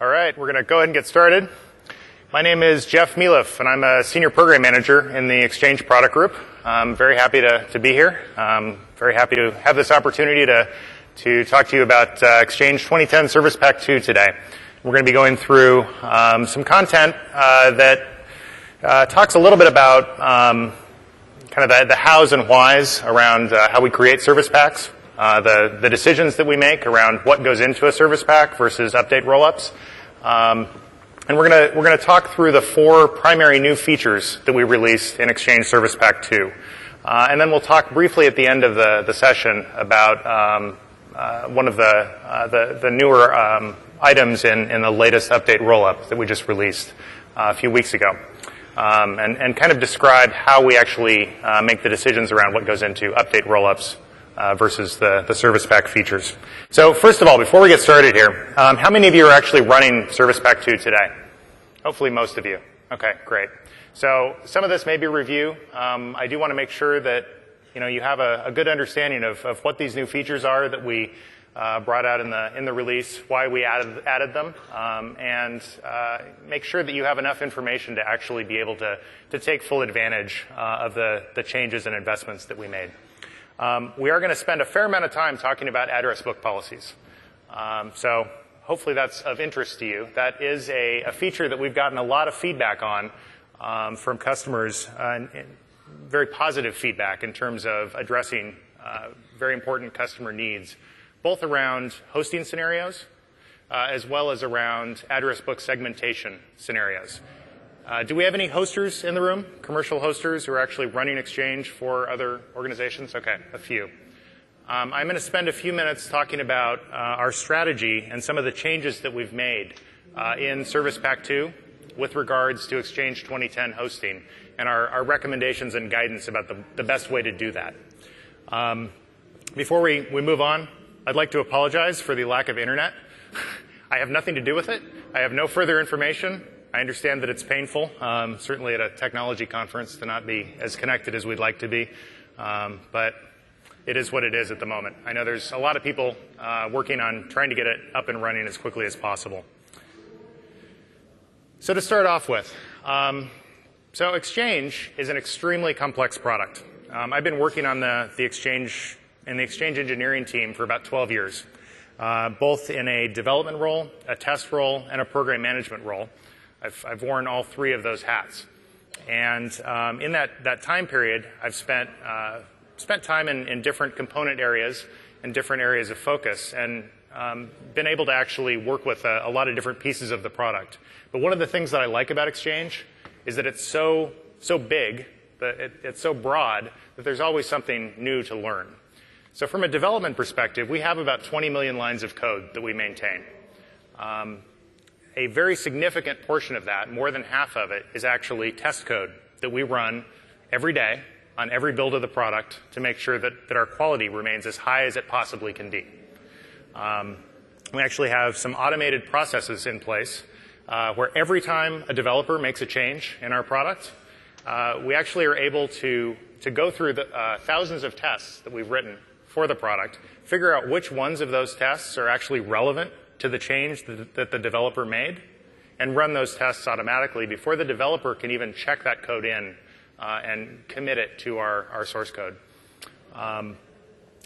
All right, we're going to go ahead and get started. My name is Jeff Mielef, and I'm a senior program manager in the Exchange product group. I'm very happy to, to be here. I'm very happy to have this opportunity to, to talk to you about uh, Exchange 2010 Service Pack 2 today. We're going to be going through um, some content uh, that uh, talks a little bit about um, kind of the, the, hows and whys around uh, how we create service packs, uh, the, the decisions that we make around what goes into a service pack versus update rollups. Um, and we're going to we're to talk through the four primary new features that we released in Exchange Service Pack 2. Uh, and then we'll talk briefly at the end of the, the session about um, uh, one of the, uh, the, the, newer um, items in, in the latest update rollup that we just released uh, a few weeks ago. Um, and, and kind of describe how we actually uh, make the decisions around what goes into update rollups uh, versus the, the Service Pack features. So first of all, before we get started here, um, how many of you are actually running Service Pack 2 today? Hopefully most of you. Okay, great. So some of this may be review. Um, I do want to make sure that you know you have a, a good understanding of, of, what these new features are that we uh, brought out in the in the release, why we added added them, um, and uh, make sure that you have enough information to actually be able to to take full advantage uh, of the the changes and investments that we made. Um, we are going to spend a fair amount of time talking about address book policies. Um, so hopefully that's of interest to you. That is a, a feature that we've gotten a lot of feedback on um, from customers, uh, and, and very positive feedback in terms of addressing uh, very important customer needs, both around hosting scenarios uh, as well as around address book segmentation scenarios. Uh, do we have any hosters in the room? Commercial hosters who are actually running Exchange for other organizations? Okay, a few. Um, I'm going to spend a few minutes talking about uh, our strategy and some of the changes that we've made uh, in Service Pack 2 with regards to Exchange 2010 hosting and our, our recommendations and guidance about the, the, best way to do that. Um, before we, we move on, I'd like to apologize for the lack of internet. I have nothing to do with it. I have no further information. I understand that it's painful, um, certainly at a technology conference, to not be as connected as we'd like to be. Um, but it is what it is at the moment. I know there's a lot of people uh, working on trying to get it up and running as quickly as possible. So to start off with, um, so Exchange is an extremely complex product. Um, I've been working on the, the Exchange and the Exchange engineering team for about 12 years, uh, both in a development role, a test role, and a program management role. I've, I've worn all three of those hats. And um, in that, that time period, I've spent, uh, spent time in, in different component areas and different areas of focus and um, been able to actually work with a, a, lot of different pieces of the product. But one of the things that I like about Exchange is that it's so, so big, that it, it's so broad, that there's always something new to learn. So from a development perspective, we have about 20 million lines of code that we maintain. Um, a very significant portion of that, more than half of it, is actually test code that we run every day on every build of the product to make sure that, that our quality remains as high as it possibly can be. Um, we actually have some automated processes in place uh, where every time a developer makes a change in our product, uh, we actually are able to, to go through the uh, thousands of tests that we've written for the product, figure out which ones of those tests are actually relevant to the change that, the developer made and run those tests automatically before the developer can even check that code in uh, and commit it to our, our source code. Um,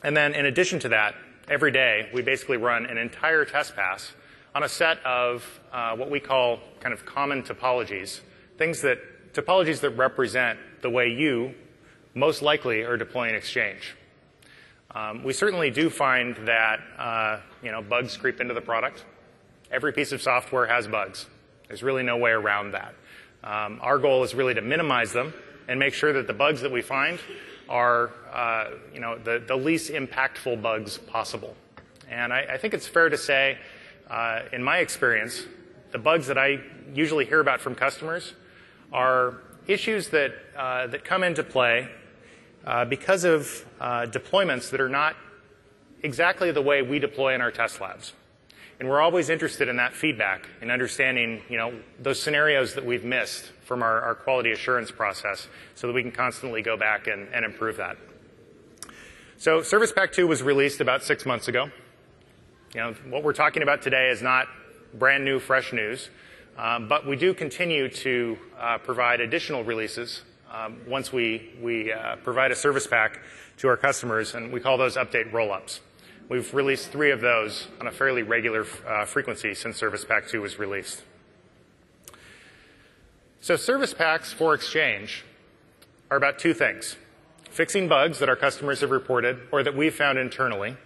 and then in addition to that, every day we basically run an entire test pass on a set of uh, what we call kind of common topologies, things that topologies that represent the way you most likely are deploying Exchange. Um, we certainly do find that uh, you know bugs creep into the product. Every piece of software has bugs. There's really no way around that. Um, our goal is really to minimize them and make sure that the bugs that we find are uh, you know the, the least impactful bugs possible. And I, I think it's fair to say, uh, in my experience, the bugs that I usually hear about from customers are issues that uh, that come into play uh, because of uh, deployments that are not exactly the way we deploy in our test labs. And we're always interested in that feedback and understanding, you know, those scenarios that we've missed from our, our quality assurance process so that we can constantly go back and, and improve that. So Service Pack 2 was released about six months ago. You know, what we're talking about today is not brand new, fresh news. Um, but we do continue to uh, provide additional releases um, once we, we uh, provide a service pack to our customers, and we call those update roll-ups. We've released three of those on a fairly regular uh, frequency since Service Pack 2 was released. So service packs for Exchange are about two things. Fixing bugs that our customers have reported or that we've found internally,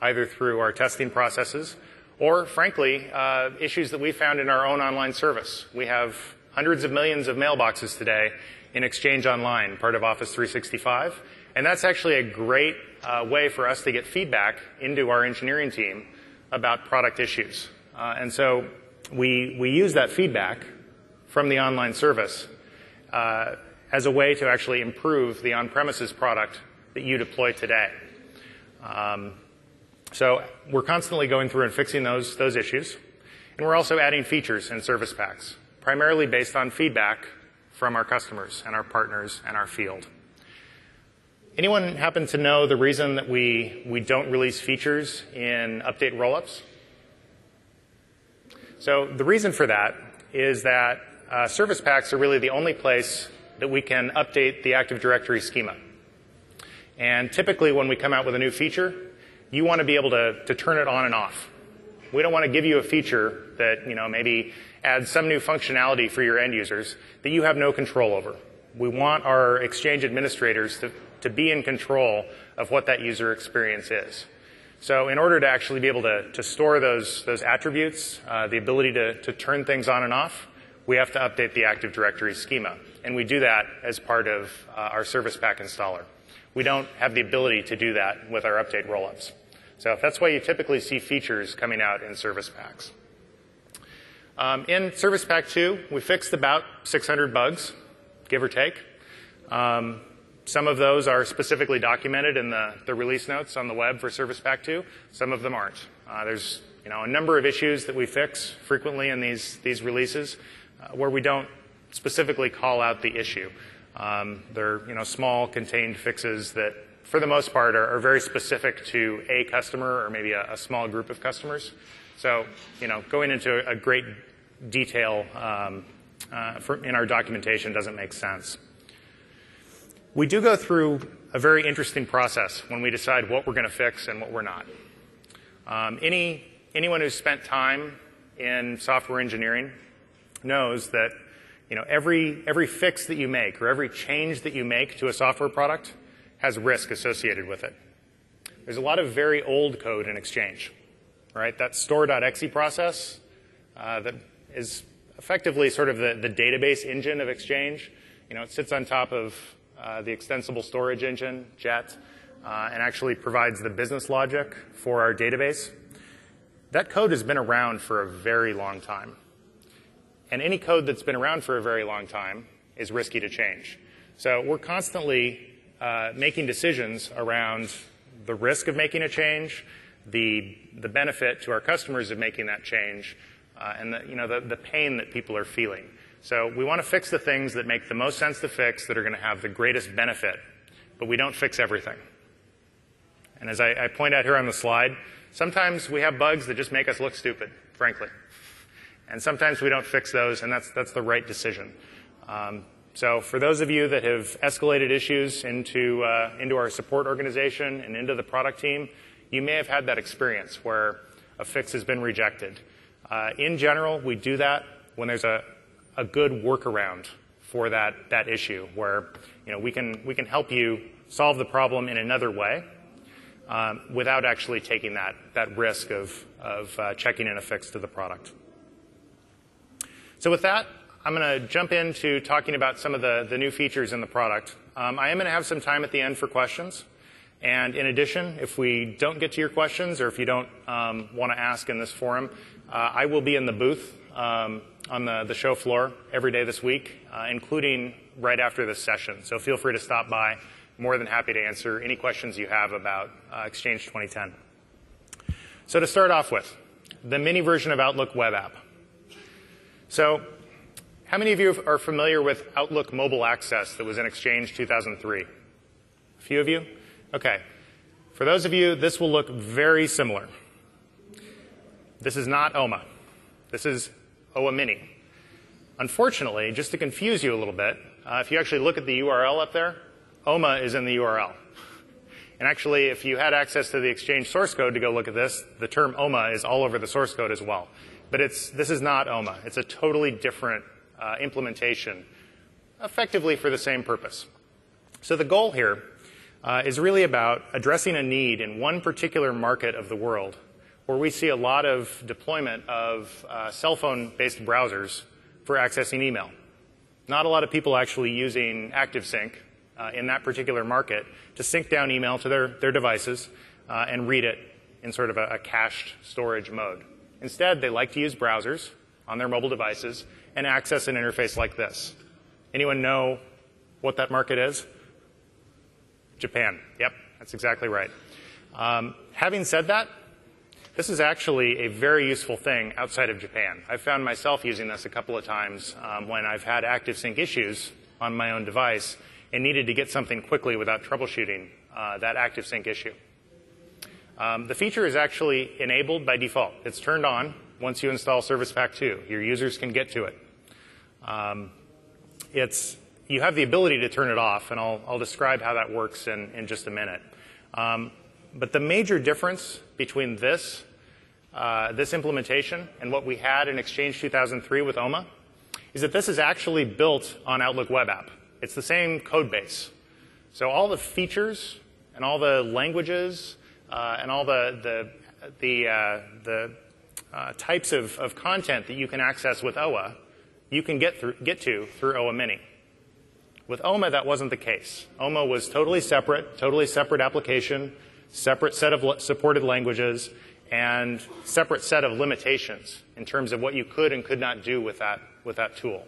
either through our testing processes or, frankly, uh, issues that we found in our own online service. We have hundreds of millions of mailboxes today in Exchange Online, part of Office 365. And that's actually a great uh, way for us to get feedback into our engineering team about product issues. Uh, and so we, we use that feedback from the online service uh, as a way to actually improve the on-premises product that you deploy today. Um, so we're constantly going through and fixing those, those issues. And we're also adding features and service packs, primarily based on feedback from our customers and our partners and our field. Anyone happen to know the reason that we, we don't release features in update rollups? So the reason for that is that uh, service packs are really the only place that we can update the Active Directory schema. And typically when we come out with a new feature, you want to be able to, to turn it on and off. We don't want to give you a feature that, you know, maybe adds some new functionality for your end users that you have no control over. We want our Exchange administrators to, to be in control of what that user experience is. So in order to actually be able to, to store those, those attributes, uh, the ability to, to turn things on and off, we have to update the Active Directory schema. And we do that as part of uh, our Service Pack installer. We don't have the ability to do that with our update rollups. So that's why you typically see features coming out in Service Packs. Um, in Service Pack 2, we fixed about 600 bugs, give or take. Um, some of those are specifically documented in the, the release notes on the web for Service Pack 2. Some of them aren't. Uh, there's you know, a number of issues that we fix frequently in these, these releases uh, where we don't specifically call out the issue. Um, they're you know, small contained fixes that for the most part are, are very specific to a customer or maybe a, a, small group of customers. So you know, going into a, great detail um, uh, for, in our documentation doesn't make sense. We do go through a very interesting process when we decide what we're going to fix and what we're not. Um, any, anyone who's spent time in software engineering knows that you know, every, every fix that you make or every change that you make to a software product has risk associated with it. There's a lot of very old code in Exchange, right? That store.exe process uh, that is effectively sort of the, the database engine of Exchange. You know, it sits on top of uh, the extensible storage engine, JET, uh, and actually provides the business logic for our database. That code has been around for a very long time. And any code that's been around for a very long time is risky to change. So we're constantly uh, making decisions around the risk of making a change, the, the benefit to our customers of making that change, uh, and the, you know, the, the pain that people are feeling. So we want to fix the things that make the most sense to fix that are going to have the greatest benefit, but we don't fix everything. And as I, I point out here on the slide, sometimes we have bugs that just make us look stupid, frankly. And sometimes we don't fix those, and that's, that's the right decision. Um, so for those of you that have escalated issues into, uh, into our support organization and into the product team, you may have had that experience where a fix has been rejected. Uh, in general, we do that when there's a, a good workaround for that, that issue where you know, we, can, we can help you solve the problem in another way um, without actually taking that, that risk of, of uh, checking in a fix to the product. So with that, I'm going to jump into talking about some of the, the new features in the product. Um, I am going to have some time at the end for questions. And in addition, if we don't get to your questions or if you don't um, want to ask in this forum, uh, I will be in the booth um, on the, the show floor every day this week, uh, including right after this session. So feel free to stop by. More than happy to answer any questions you have about uh, Exchange 2010. So to start off with, the mini version of Outlook web app. So how many of you are familiar with Outlook Mobile Access that was in Exchange 2003? A few of you? Okay. For those of you, this will look very similar. This is not OMA. This is OMA Mini. Unfortunately, just to confuse you a little bit, uh, if you actually look at the URL up there, OMA is in the URL. And actually, if you had access to the Exchange source code to go look at this, the term OMA is all over the source code as well. But it's, this is not OMA. It's a totally different uh, implementation, effectively for the same purpose. So the goal here uh, is really about addressing a need in one particular market of the world where we see a lot of deployment of uh, cell phone-based browsers for accessing email. Not a lot of people actually using ActiveSync uh, in that particular market to sync down email to their, their devices uh, and read it in sort of a, a cached storage mode. Instead, they like to use browsers on their mobile devices and access an interface like this. Anyone know what that market is? Japan. Yep, that's exactly right. Um, having said that, this is actually a very useful thing outside of Japan. I've found myself using this a couple of times um, when I've had ActiveSync issues on my own device and needed to get something quickly without troubleshooting uh, that ActiveSync issue. Um, the feature is actually enabled by default. It's turned on once you install Service Pack 2. Your users can get to it. Um, it's, you have the ability to turn it off, and I'll, I'll describe how that works in, in just a minute. Um, but the major difference between this, uh, this implementation and what we had in Exchange 2003 with OMA is that this is actually built on Outlook Web App. It's the same code base. So all the features and all the languages uh, and all the, the, the, uh, the uh, types of, of content that you can access with OWA, you can get, through, get to through OWA Mini. With OMA, that wasn't the case. OMA was totally separate, totally separate application, separate set of supported languages, and separate set of limitations in terms of what you could and could not do with that, with that tool.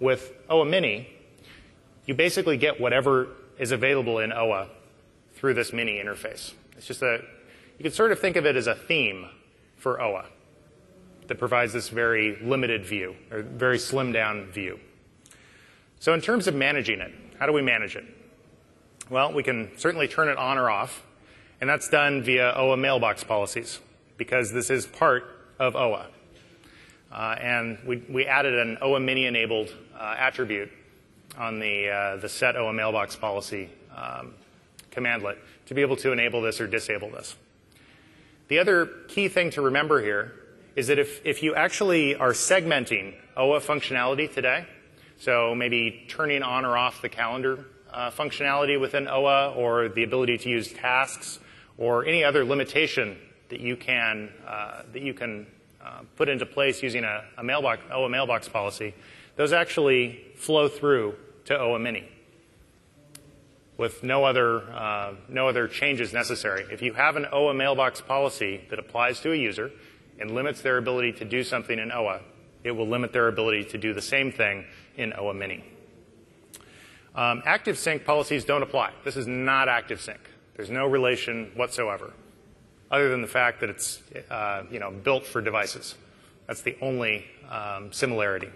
With OWA Mini, you basically get whatever is available in OWA through this mini interface. It's just a, you could sort of think of it as a theme for OWA that provides this very limited view, or very slimmed down view. So in terms of managing it, how do we manage it? Well, we can certainly turn it on or off. And that's done via OWA mailbox policies because this is part of OWA. Uh, and we, we added an OWA mini enabled uh, attribute on the, uh, the set OWA mailbox policy um, commandlet to be able to enable this or disable this. The other key thing to remember here is that if, if you actually are segmenting OWA functionality today, so maybe turning on or off the calendar uh, functionality within OWA or the ability to use tasks or any other limitation that you can, uh, that you can uh, put into place using a, a mailbox, OWA mailbox policy, those actually flow through to OWA Mini with no other, uh, no other changes necessary. If you have an OWA mailbox policy that applies to a user and limits their ability to do something in OWA, it will limit their ability to do the same thing in OWA Mini. Um, ActiveSync policies don't apply. This is not ActiveSync. There's no relation whatsoever, other than the fact that it's uh, you know, built for devices. That's the only um, similarity.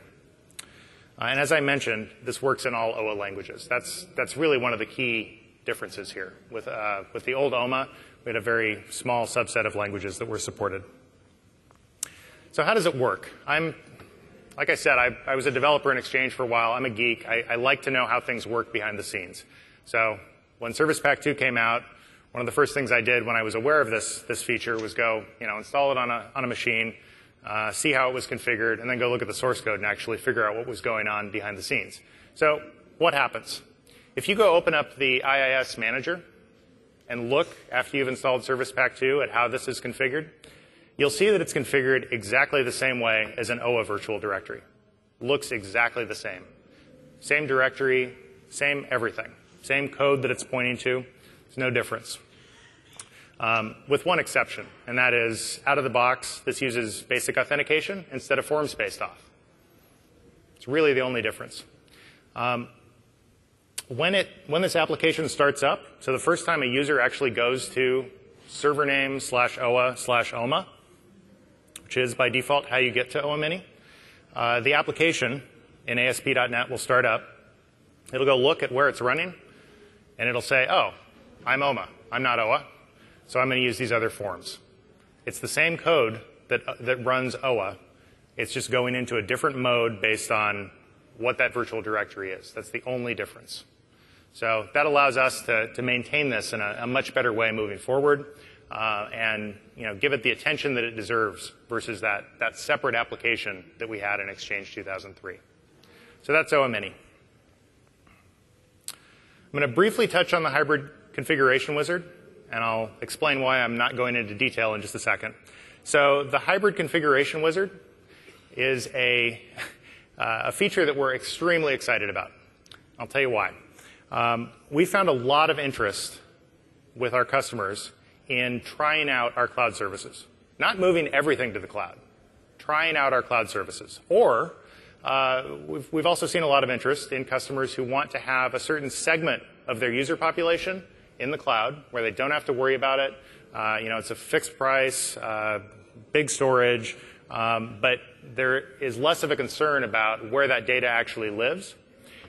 Uh, and as I mentioned, this works in all OWA languages. That's, that's really one of the key differences here. With, uh, with the old OMA, we had a very small subset of languages that were supported. So how does it work? I'm, like I said, I, I was a developer in Exchange for a while. I'm a geek. I, I like to know how things work behind the scenes. So when Service Pack 2 came out, one of the first things I did when I was aware of this, this feature was go, you know, install it on a, on a machine, uh, see how it was configured, and then go look at the source code and actually figure out what was going on behind the scenes. So what happens? If you go open up the IIS manager and look after you've installed Service Pack 2 at how this is configured, you'll see that it's configured exactly the same way as an OWA virtual directory. Looks exactly the same. Same directory, same everything. Same code that it's pointing to. There's no difference. Um, with one exception, and that is out of the box, this uses basic authentication instead of forms-based auth. It's really the only difference. Um, when, it, when this application starts up, so the first time a user actually goes to server name slash OWA slash OMA, which is by default how you get to OWA Mini, uh, the application in ASP.NET will start up. It'll go look at where it's running, and it'll say, oh, I'm OMA. I'm not OWA. So I'm going to use these other forms. It's the same code that, uh, that runs OWA It's just going into a different mode based on what that virtual directory is. That's the only difference. So that allows us to, to maintain this in a, a much better way moving forward uh, and you know, give it the attention that it deserves versus that, that separate application that we had in Exchange 2003. So that's OM-ANY. I'm going to briefly touch on the hybrid configuration wizard, and I'll explain why I'm not going into detail in just a second. So the hybrid configuration wizard is a, uh, a feature that we're extremely excited about. I'll tell you why. Um, we found a lot of interest with our customers in trying out our cloud services. Not moving everything to the cloud, trying out our cloud services. Or uh, we've, we've also seen a lot of interest in customers who want to have a certain segment of their user population in the cloud where they don't have to worry about it. Uh, you know, it's a fixed price, uh, big storage, um, but there is less of a concern about where that data actually lives,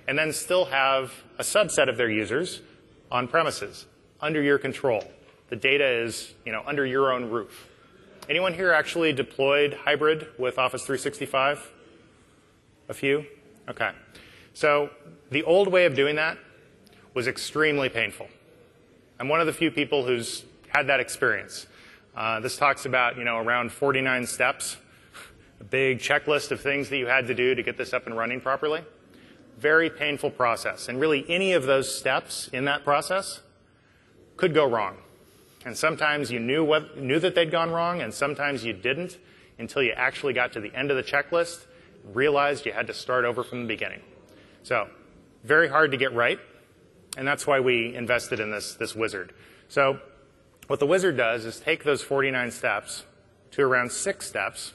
and then still have a subset of their users on premises under your control. The data is, you know, under your own roof. Anyone here actually deployed hybrid with Office 365? A few? Okay. So the old way of doing that was extremely painful. I'm one of the few people who's had that experience. Uh, this talks about, you know, around 49 steps, a big checklist of things that you had to do to get this up and running properly. Very painful process. And really, any of those steps in that process could go wrong. And sometimes you knew, what, knew that they'd gone wrong, and sometimes you didn't until you actually got to the end of the checklist, realized you had to start over from the beginning. So, very hard to get right, and that's why we invested in this, this wizard. So, what the wizard does is take those 49 steps to around six steps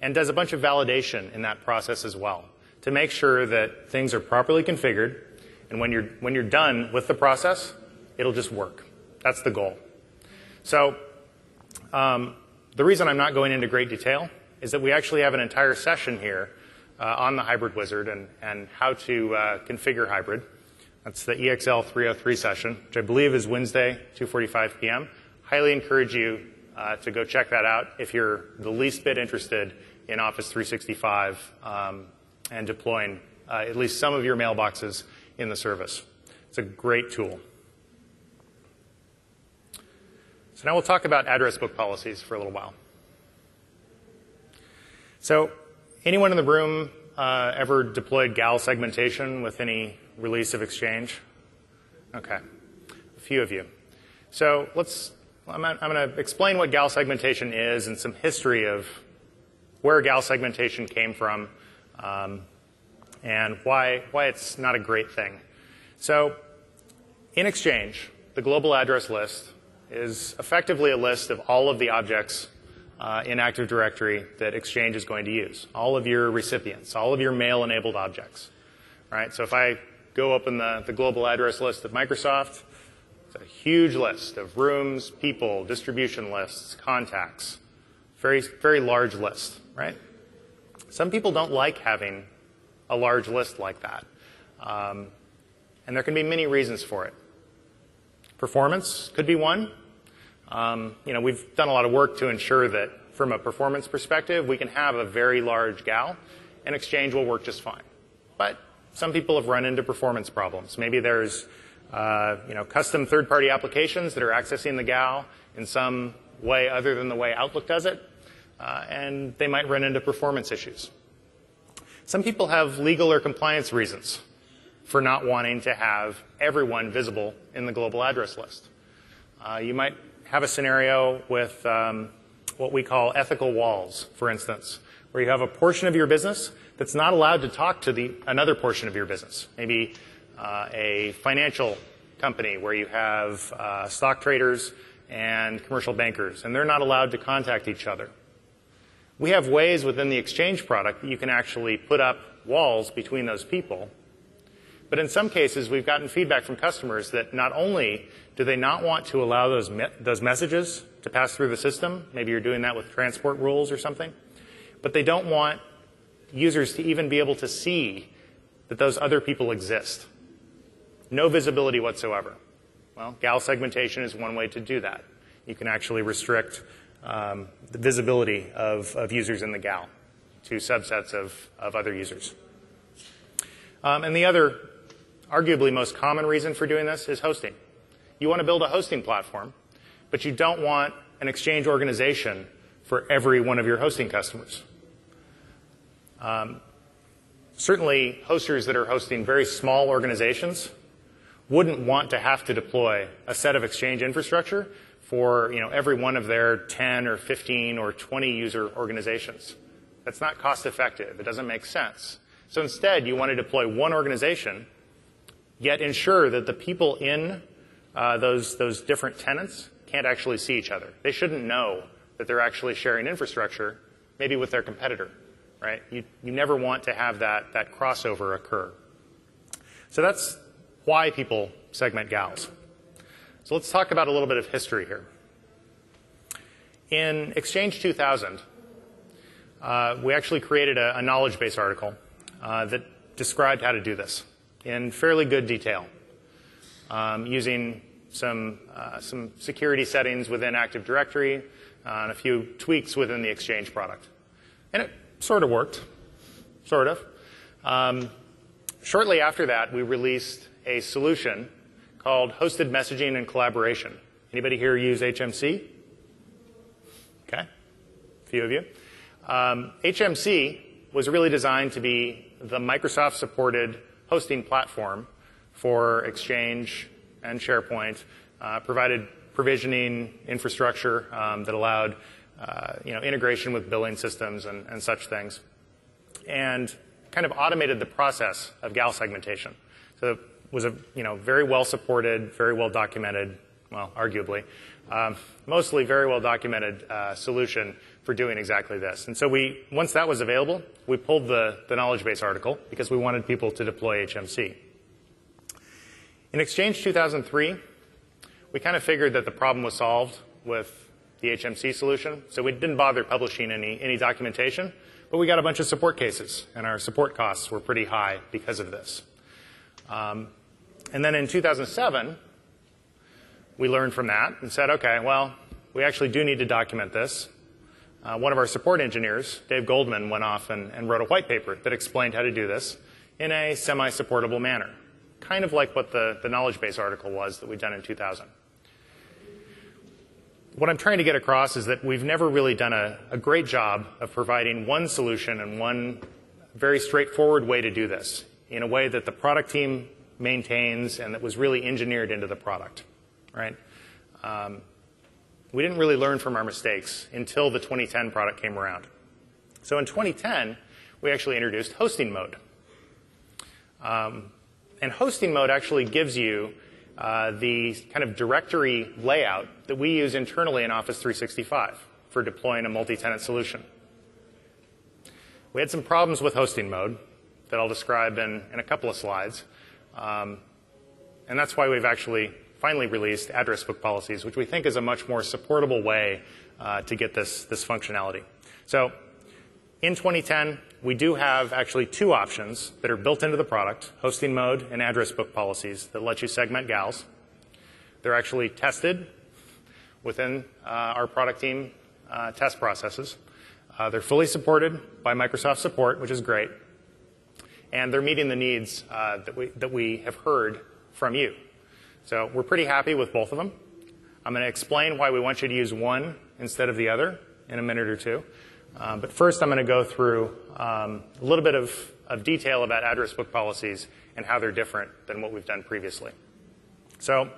and does a bunch of validation in that process as well to make sure that things are properly configured and when you're, when you're done with the process, it'll just work. That's the goal. So um, the reason I'm not going into great detail is that we actually have an entire session here uh, on the hybrid wizard and, and how to uh, configure hybrid. That's the EXL 303 session, which I believe is Wednesday, 2.45 p.m. Highly encourage you uh, to go check that out if you're the least bit interested in Office 365 um, and deploying uh, at least some of your mailboxes in the service. It's a great tool. So now we'll talk about address book policies for a little while. So anyone in the room uh, ever deployed GAL segmentation with any release of Exchange? Okay, a few of you. So let's, I'm, I'm going to explain what GAL segmentation is and some history of where GAL segmentation came from um, and why, why it's not a great thing. So in Exchange, the global address list is effectively a list of all of the objects uh, in Active Directory that Exchange is going to use. All of your recipients, all of your mail-enabled objects. Right? So if I go open the, the global address list of Microsoft, it's a huge list of rooms, people, distribution lists, contacts. Very, very large list, right? Some people don't like having a large list like that. Um, and there can be many reasons for it. Performance could be one. Um, you know, we've done a lot of work to ensure that from a performance perspective, we can have a very large GAL and Exchange will work just fine. But some people have run into performance problems. Maybe there's uh, you know, custom third-party applications that are accessing the GAL in some way other than the way Outlook does it, uh, and they might run into performance issues. Some people have legal or compliance reasons for not wanting to have everyone visible in the global address list. Uh, you might have a scenario with um, what we call ethical walls, for instance, where you have a portion of your business that's not allowed to talk to the, another portion of your business. Maybe uh, a financial company where you have uh, stock traders and commercial bankers, and they're not allowed to contact each other. We have ways within the Exchange product that you can actually put up walls between those people but in some cases, we've gotten feedback from customers that not only do they not want to allow those, me those messages to pass through the system, maybe you're doing that with transport rules or something, but they don't want users to even be able to see that those other people exist. No visibility whatsoever. Well, GAL segmentation is one way to do that. You can actually restrict um, the visibility of, of users in the GAL. to subsets of, of other users. Um, and the other, arguably most common reason for doing this is hosting. You want to build a hosting platform, but you don't want an exchange organization for every one of your hosting customers. Um, certainly, hosters that are hosting very small organizations wouldn't want to have to deploy a set of exchange infrastructure for you know, every one of their 10 or 15 or 20 user organizations. That's not cost effective. It doesn't make sense. So instead, you want to deploy one organization, yet ensure that the people in uh, those, those different tenants can't actually see each other. They shouldn't know that they're actually sharing infrastructure, maybe with their competitor, right? You, you never want to have that, that crossover occur. So that's why people segment gals. So let's talk about a little bit of history here. In Exchange 2000, uh, we actually created a, a knowledge base article uh, that described how to do this in fairly good detail um, using some, uh, some security settings within Active Directory uh, and a few tweaks within the Exchange product. And it sort of worked, sort of. Um, shortly after that, we released a solution called Hosted Messaging and Collaboration. Anybody here use HMC? Okay, a few of you. Um, HMC was really designed to be the Microsoft supported hosting platform for Exchange and SharePoint, uh, provided provisioning infrastructure um, that allowed uh, you know, integration with billing systems and, and such things, and kind of automated the process of GAL segmentation. So it was a you know very well supported, very well documented, well, arguably, um, mostly very well documented uh, solution for doing exactly this. And so we, once that was available, we pulled the, the knowledge base article because we wanted people to deploy HMC. In Exchange 2003, we kind of figured that the problem was solved with the HMC solution, so we didn't bother publishing any, any documentation, but we got a bunch of support cases, and our support costs were pretty high because of this. Um, and then in 2007, we learned from that and said, okay, well, we actually do need to document this. Uh, one of our support engineers, Dave Goldman, went off and, and wrote a white paper that explained how to do this in a semi-supportable manner, kind of like what the, the knowledge base article was that we'd done in 2000. What I'm trying to get across is that we've never really done a, a great job of providing one solution and one very straightforward way to do this in a way that the product team maintains and that was really engineered into the product, right? Um, we didn't really learn from our mistakes until the 2010 product came around. So in 2010, we actually introduced hosting mode. Um, and hosting mode actually gives you uh, the kind of directory layout that we use internally in Office 365 for deploying a multi-tenant solution. We had some problems with hosting mode that I'll describe in, in a couple of slides. Um, and that's why we've actually finally released address book policies, which we think is a much more supportable way uh, to get this, this functionality. So in 2010, we do have actually two options that are built into the product, hosting mode and address book policies that let you segment gals. They're actually tested within uh, our product team uh, test processes. Uh, they're fully supported by Microsoft support, which is great and they're meeting the needs uh, that, we, that we have heard from you. So we're pretty happy with both of them. I'm going to explain why we want you to use one instead of the other in a minute or two. Um, but first, I'm going to go through um, a little bit of, of detail about address book policies and how they're different than what we've done previously. So,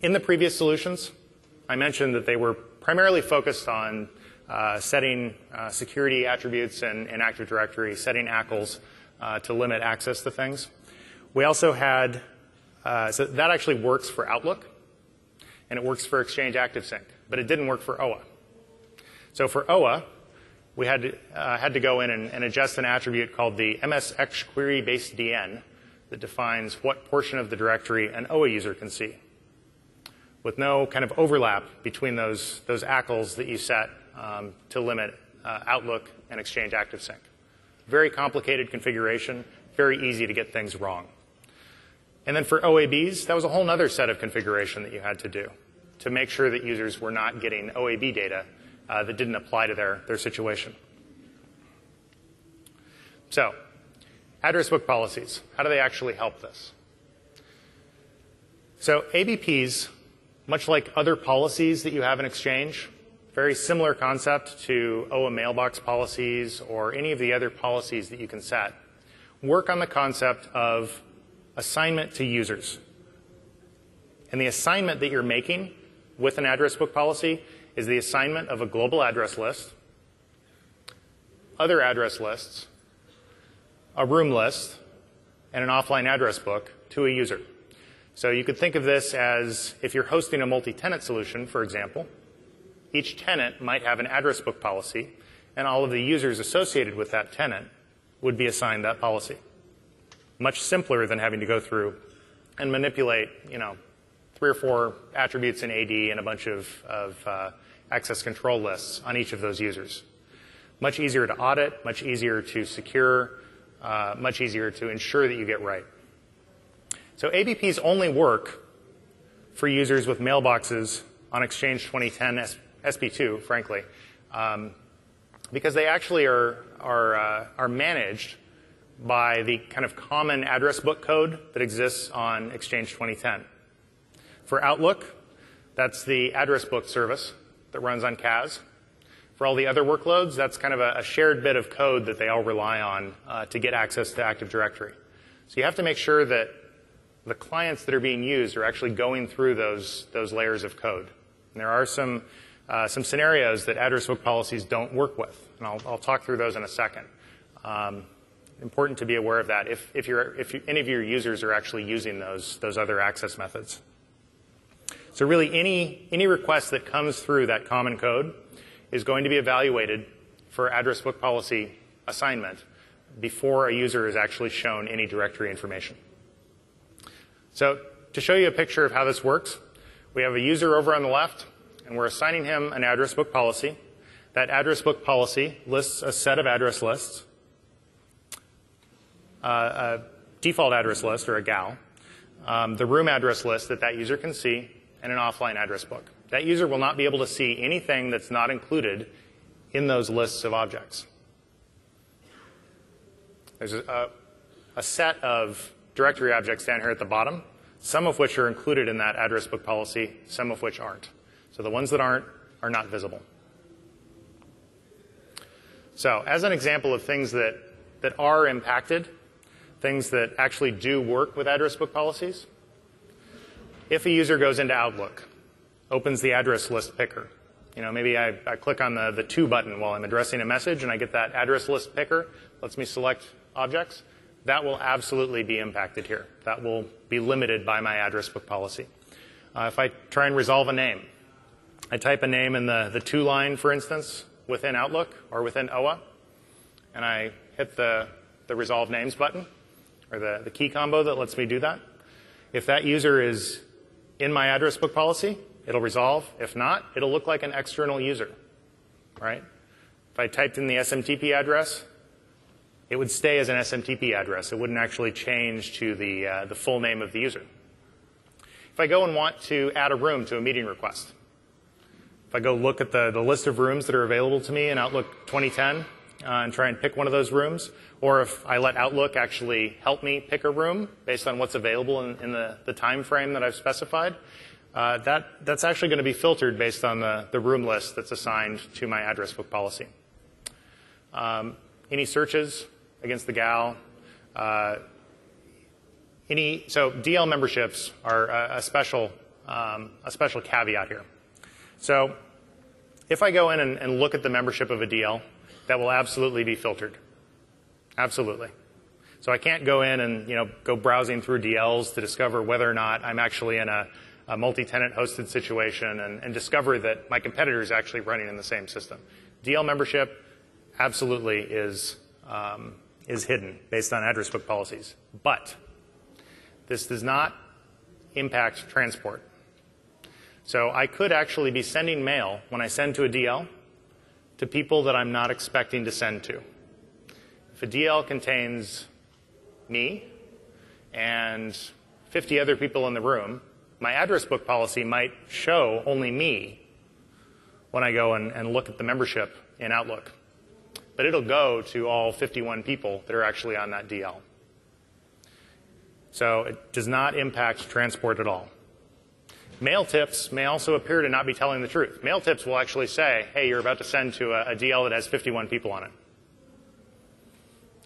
in the previous solutions, I mentioned that they were primarily focused on uh, setting uh, security attributes in, in Active Directory, setting ACLs, uh, to limit access to things. We also had, uh, so that actually works for Outlook, and it works for Exchange ActiveSync, but it didn't work for OWA. So for OWA, we had to, uh, had to go in and, and, adjust an attribute called the MSX query based DN that defines what portion of the directory an OWA user can see, with no kind of overlap between those, those ACLs that you set um, to limit uh, Outlook and Exchange ActiveSync. Very complicated configuration, very easy to get things wrong. And then for OABs, that was a whole other set of configuration that you had to do to make sure that users were not getting OAB data uh, that didn't apply to their, their situation. So, address book policies. How do they actually help this? So, ABPs, much like other policies that you have in Exchange, very similar concept to OWA mailbox policies or any of the other policies that you can set, work on the concept of assignment to users. And the assignment that you're making with an address book policy is the assignment of a global address list, other address lists, a room list, and an offline address book to a user. So you could think of this as if you're hosting a multi-tenant solution, for example, each tenant might have an address book policy, and all of the users associated with that tenant would be assigned that policy. Much simpler than having to go through and manipulate, you know, three or four attributes in AD and a bunch of, of uh, access control lists on each of those users. Much easier to audit, much easier to secure, uh, much easier to ensure that you get right. So ABPs only work for users with mailboxes on Exchange 2010 SP2, frankly, um, because they actually are, are, uh, are managed by the kind of common address book code that exists on Exchange 2010. For Outlook, that's the address book service that runs on CAS. For all the other workloads, that's kind of a, a shared bit of code that they all rely on uh, to get access to Active Directory. So you have to make sure that the clients that are being used are actually going through those, those layers of code. And there are some uh, some scenarios that address book policies don't work with, and I'll, I'll talk through those in a second. Um, important to be aware of that if, if, if you, any of your users are actually using those, those other access methods. So really any, any request that comes through that common code is going to be evaluated for address book policy assignment before a user is actually shown any directory information. So to show you a picture of how this works, we have a user over on the left and we're assigning him an address book policy. That address book policy lists a set of address lists, uh, a default address list or a GAL, um, the room address list that that user can see, and an offline address book. That user will not be able to see anything that's not included in those lists of objects. There's a, a set of directory objects down here at the bottom, some of which are included in that address book policy, some of which aren't. So the ones that aren't are not visible. So as an example of things that, that are impacted, things that actually do work with address book policies, if a user goes into Outlook, opens the address list picker, you know, maybe I, I click on the, the to button while I'm addressing a message and I get that address list picker, lets me select objects, that will absolutely be impacted here. That will be limited by my address book policy. Uh, if I try and resolve a name, I type a name in the, the to line, for instance, within Outlook or within OWA, and I hit the, the resolve names button or the, the key combo that lets me do that. If that user is in my address book policy, it'll resolve. If not, it'll look like an external user, right? If I typed in the SMTP address, it would stay as an SMTP address. It wouldn't actually change to the, uh, the full name of the user. If I go and want to add a room to a meeting request, if I go look at the, the list of rooms that are available to me in Outlook 2010 uh, and try and pick one of those rooms, or if I let Outlook actually help me pick a room based on what's available in, in the, the time frame that I've specified, uh, that, that's actually going to be filtered based on the, the room list that's assigned to my address book policy. Um, any searches against the GAL, uh, any, so DL memberships are a, a special, um, a special caveat here. So if I go in and, and look at the membership of a DL, that will absolutely be filtered. Absolutely. So I can't go in and you know go browsing through DLs to discover whether or not I'm actually in a, a multi-tenant hosted situation and, and, discover that my competitor is actually running in the same system. DL membership absolutely is um, is hidden based on address book policies, but this does not impact transport. So I could actually be sending mail when I send to a DL to people that I'm not expecting to send to. A DL contains me and 50 other people in the room, my address book policy might show only me when I go and, and look at the membership in Outlook. but it'll go to all 51 people that are actually on that DL. So it does not impact transport at all. Mail tips may also appear to not be telling the truth. Mail tips will actually say, hey, you're about to send to a, a DL that has 51 people on it.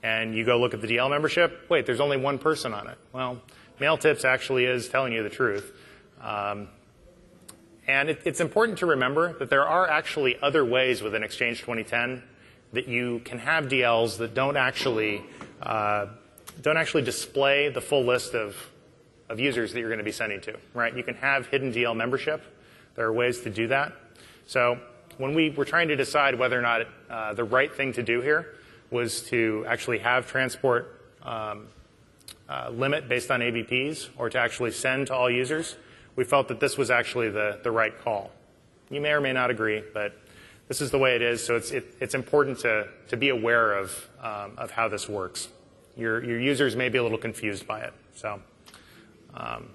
And you go look at the DL membership, wait, there's only one person on it. Well, MailTips actually is telling you the truth. Um, and it, it's important to remember that there are actually other ways within Exchange 2010 that you can have DLs that don't actually uh, don't actually display the full list of of users that you're going to be sending to. Right? You can have hidden DL membership. There are ways to do that. So when we were trying to decide whether or not uh, the right thing to do here was to actually have transport um, uh, limit based on ABPs or to actually send to all users, we felt that this was actually the, the right call. You may or may not agree, but this is the way it is, so it's, it, it's important to, to be aware of, um, of how this works. Your, your users may be a little confused by it. So um,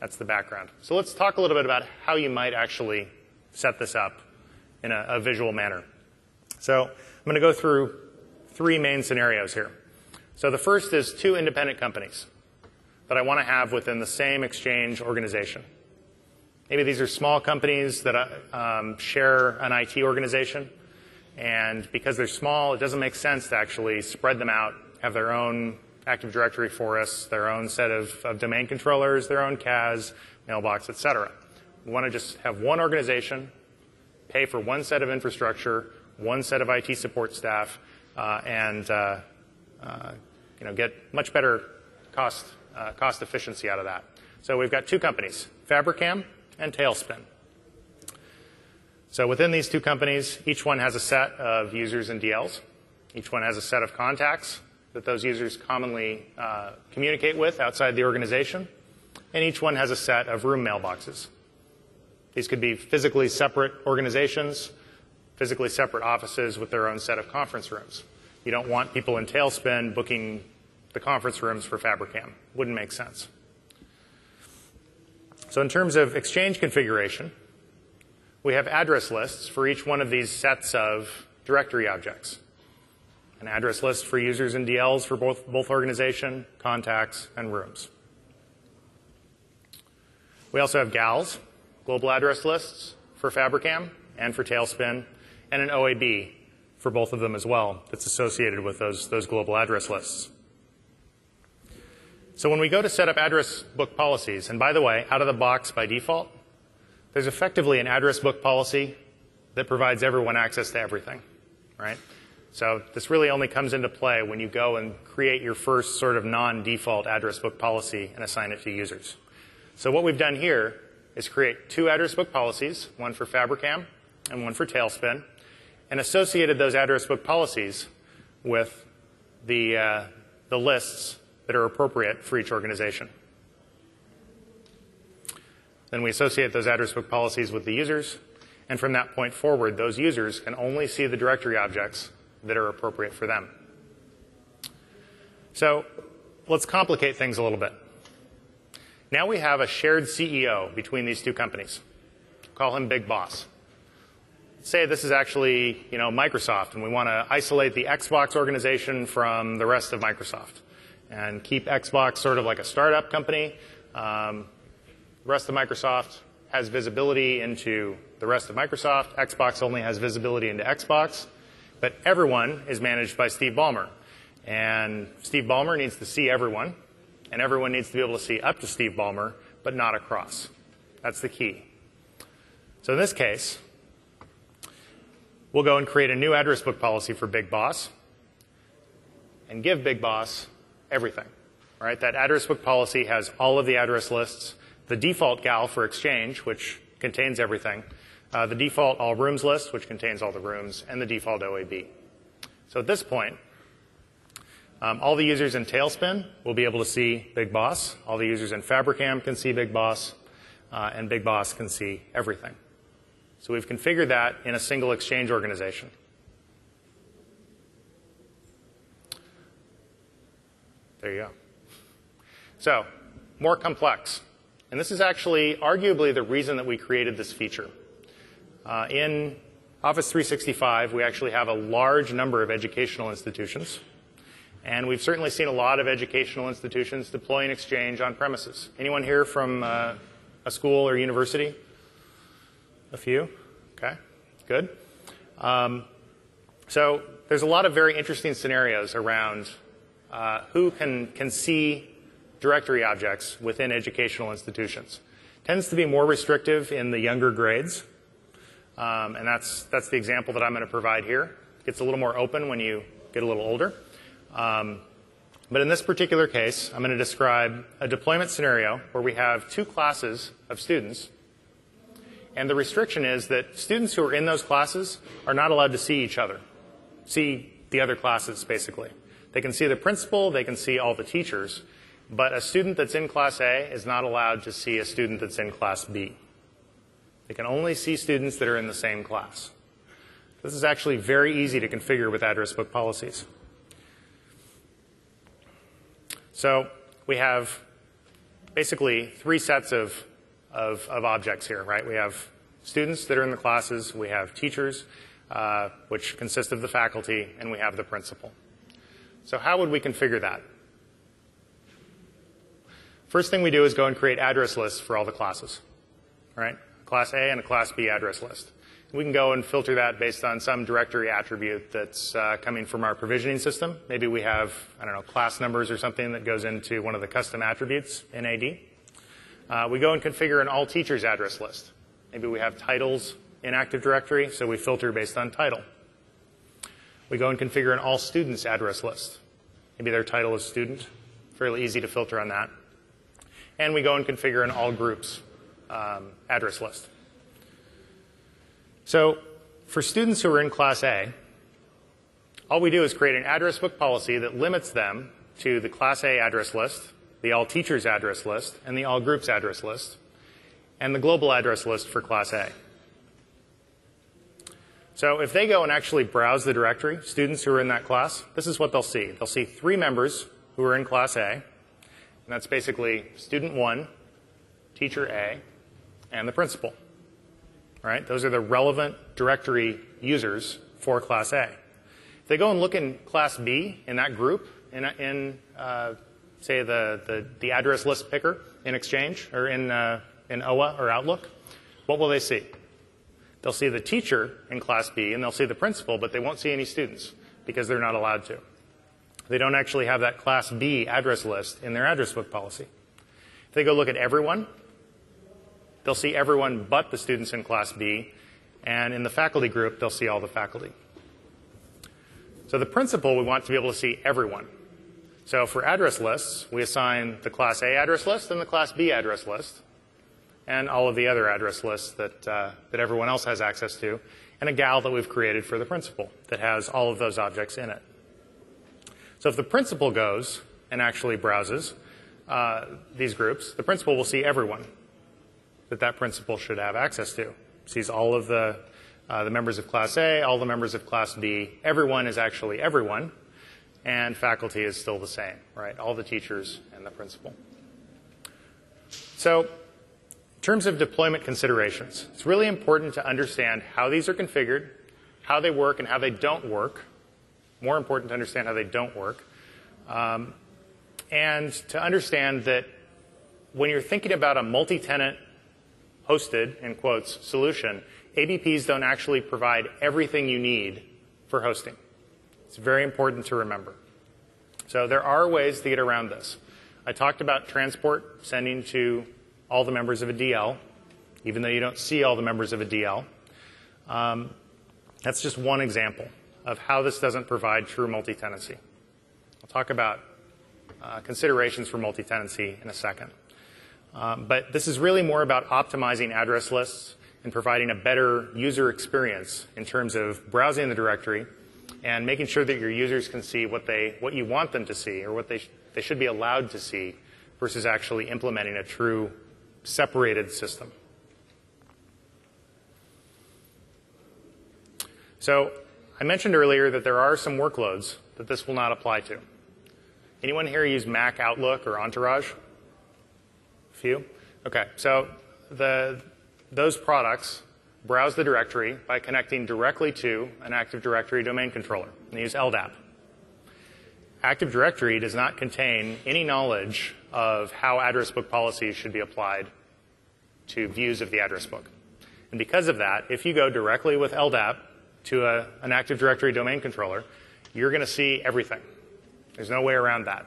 that's the background. So let's talk a little bit about how you might actually set this up in a, a visual manner. So I'm going to go through three main scenarios here. So the first is two independent companies that I want to have within the same exchange organization. Maybe these are small companies that um, share an IT organization, and because they're small, it doesn't make sense to actually spread them out, have their own Active Directory forests, their own set of, of domain controllers, their own CAS, mailbox, etc. We want to just have one organization, pay for one set of infrastructure, one set of IT support staff, uh, and uh, uh, you know get much better cost uh, cost efficiency out of that. So we've got two companies, Fabrikam and Tailspin. So within these two companies, each one has a set of users and DLs. Each one has a set of contacts that those users commonly uh, communicate with outside the organization. And each one has a set of room mailboxes. These could be physically separate organizations, physically separate offices with their own set of conference rooms. You don't want people in Tailspin booking the conference rooms for Fabrikam. Wouldn't make sense. So in terms of exchange configuration, we have address lists for each one of these sets of directory objects. An address list for users and DLs for both, both organization, contacts, and rooms. We also have GALs, global address lists for Fabrikam and for Tailspin, and an OAB for both of them as well that's associated with those, those global address lists. So when we go to set up address book policies, and by the way, out of the box by default, there's effectively an address book policy that provides everyone access to everything, right? So this really only comes into play when you go and create your first sort of non-default address book policy and assign it to users. So what we've done here is create two address book policies, one for Fabrikam and one for Tailspin, and associated those address book policies with the, uh, the lists that are appropriate for each organization. Then we associate those address book policies with the users, and from that point forward, those users can only see the directory objects that are appropriate for them. So let's complicate things a little bit. Now we have a shared CEO between these two companies. Call him Big Boss. Say this is actually, you know, Microsoft, and we want to isolate the Xbox organization from the rest of Microsoft and keep Xbox sort of like a startup company. Um, the rest of Microsoft has visibility into the rest of Microsoft. Xbox only has visibility into Xbox. But everyone is managed by Steve Ballmer. And Steve Ballmer needs to see everyone, and everyone needs to be able to see up to Steve Ballmer, but not across. That's the key. So in this case, we'll go and create a new address book policy for Big Boss and give Big Boss everything. Right? That address book policy has all of the address lists, the default GAL for Exchange, which contains everything, uh, the default all rooms list, which contains all the rooms, and the default OAB. So at this point, um, all the users in Tailspin will be able to see Big Boss. All the users in Fabrikam can see Big Boss, uh, and Big Boss can see everything. So we've configured that in a single Exchange organization. There you go. So, more complex. And this is actually arguably the reason that we created this feature. Uh, in Office 365, we actually have a large number of educational institutions. And we've certainly seen a lot of educational institutions deploying Exchange on premises. Anyone here from uh, a school or university? A few? Okay, good. Um, so there's a lot of very interesting scenarios around uh, who can, can see directory objects within educational institutions. Tends to be more restrictive in the younger grades. Um, and that's, that's the example that I'm going to provide here. It gets a little more open when you get a little older. Um, but in this particular case, I'm going to describe a deployment scenario where we have two classes of students. And the restriction is that students who are in those classes are not allowed to see each other, see the other classes, basically. They can see the principal, they can see all the teachers, but a student that's in Class A is not allowed to see a student that's in Class B. They can only see students that are in the same class. This is actually very easy to configure with address book policies. So we have basically three sets of, of, of, objects here, right? We have students that are in the classes, we have teachers, uh, which consist of the faculty, and we have the principal. So how would we configure that? First thing we do is go and create address lists for all the classes, right? Class A and a Class B address list. We can go and filter that based on some directory attribute that's uh, coming from our provisioning system. Maybe we have, I don't know, class numbers or something that goes into one of the custom attributes in AD. Uh, we go and configure an all teachers address list. Maybe we have titles in Active Directory, so we filter based on title. We go and configure an all students address list. Maybe their title is student. Fairly easy to filter on that. And we go and configure an all groups um, address list. So for students who are in Class A, all we do is create an address book policy that limits them to the Class A address list, the all teachers address list, and the all groups address list, and the global address list for Class A. So if they go and actually browse the directory, students who are in that class, this is what they'll see. They'll see three members who are in Class A, and that's basically student one, teacher A, and the principal right? Those are the relevant directory users for Class A. If they go and look in Class B in that group, in, in uh, say the, the, the, address list picker in Exchange or in, uh, in OWA or Outlook, what will they see? They'll see the teacher in Class B and they'll see the principal, but they won't see any students because they're not allowed to. They don't actually have that Class B address list in their address book policy. If they go look at everyone, They'll see everyone but the students in Class B, and in the faculty group, they'll see all the faculty. So the principal, we want to be able to see everyone. So for address lists, we assign the Class A address list and the Class B address list, and all of the other address lists that, uh, that everyone else has access to, and a gal that we've created for the principal that has all of those objects in it. So if the principal goes and actually browses uh, these groups, the principal will see everyone that that principal should have access to. Sees all of the, uh, the members of Class A, all the members of Class B. Everyone is actually everyone, and faculty is still the same, right? All the teachers and the principal. So, in terms of deployment considerations, it's really important to understand how these are configured, how they work, and how they don't work. More important to understand how they don't work. Um, and to understand that when you're thinking about a multi-tenant hosted, in quotes, solution, ABPs don't actually provide everything you need for hosting. It's very important to remember. So there are ways to get around this. I talked about transport sending to all the members of a DL, even though you don't see all the members of a DL. Um, that's just one example of how this doesn't provide true multi-tenancy. I'll talk about uh, considerations for multi-tenancy in a second. Um, but this is really more about optimizing address lists and providing a better user experience in terms of browsing the directory and making sure that your users can see what they what you want them to see or what they sh- they should be allowed to see versus actually implementing a true separated system. So I mentioned earlier that there are some workloads that this will not apply to. Anyone here use Mac Outlook or Entourage? A Few? Okay, so the, those products browse the directory by connecting directly to an Active Directory domain controller. And use LDAP. Active Directory does not contain any knowledge of how address book policies should be applied to views of the address book. And because of that, if you go directly with LDAP to a, an Active Directory domain controller, you're going to see everything. There's no way around that.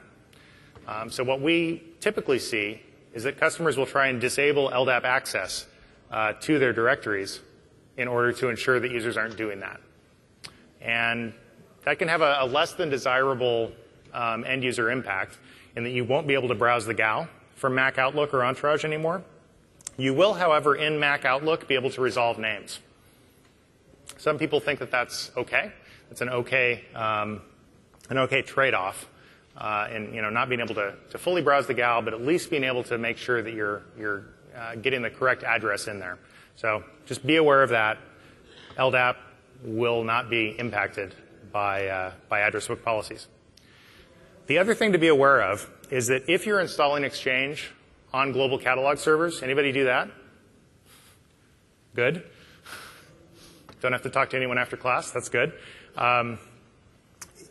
Um, so what we typically see is that customers will try and disable LDAP access uh, to their directories in order to ensure that users aren't doing that. And that can have a, a less than desirable um, end user impact in that you won't be able to browse the GAL from Mac Outlook or Entourage anymore. You will, however, in Mac Outlook be able to resolve names. Some people think that that's okay. It's an okay, um, an okay trade-off uh, in you know not being able to, to fully browse the GAL, but at least being able to make sure that you're you're uh, getting the correct address in there. So just be aware of that. LDAP will not be impacted by uh, by address book policies. The other thing to be aware of is that if you're installing Exchange on global catalog servers, anybody do that? Good. Don't have to talk to anyone after class. That's good. Um,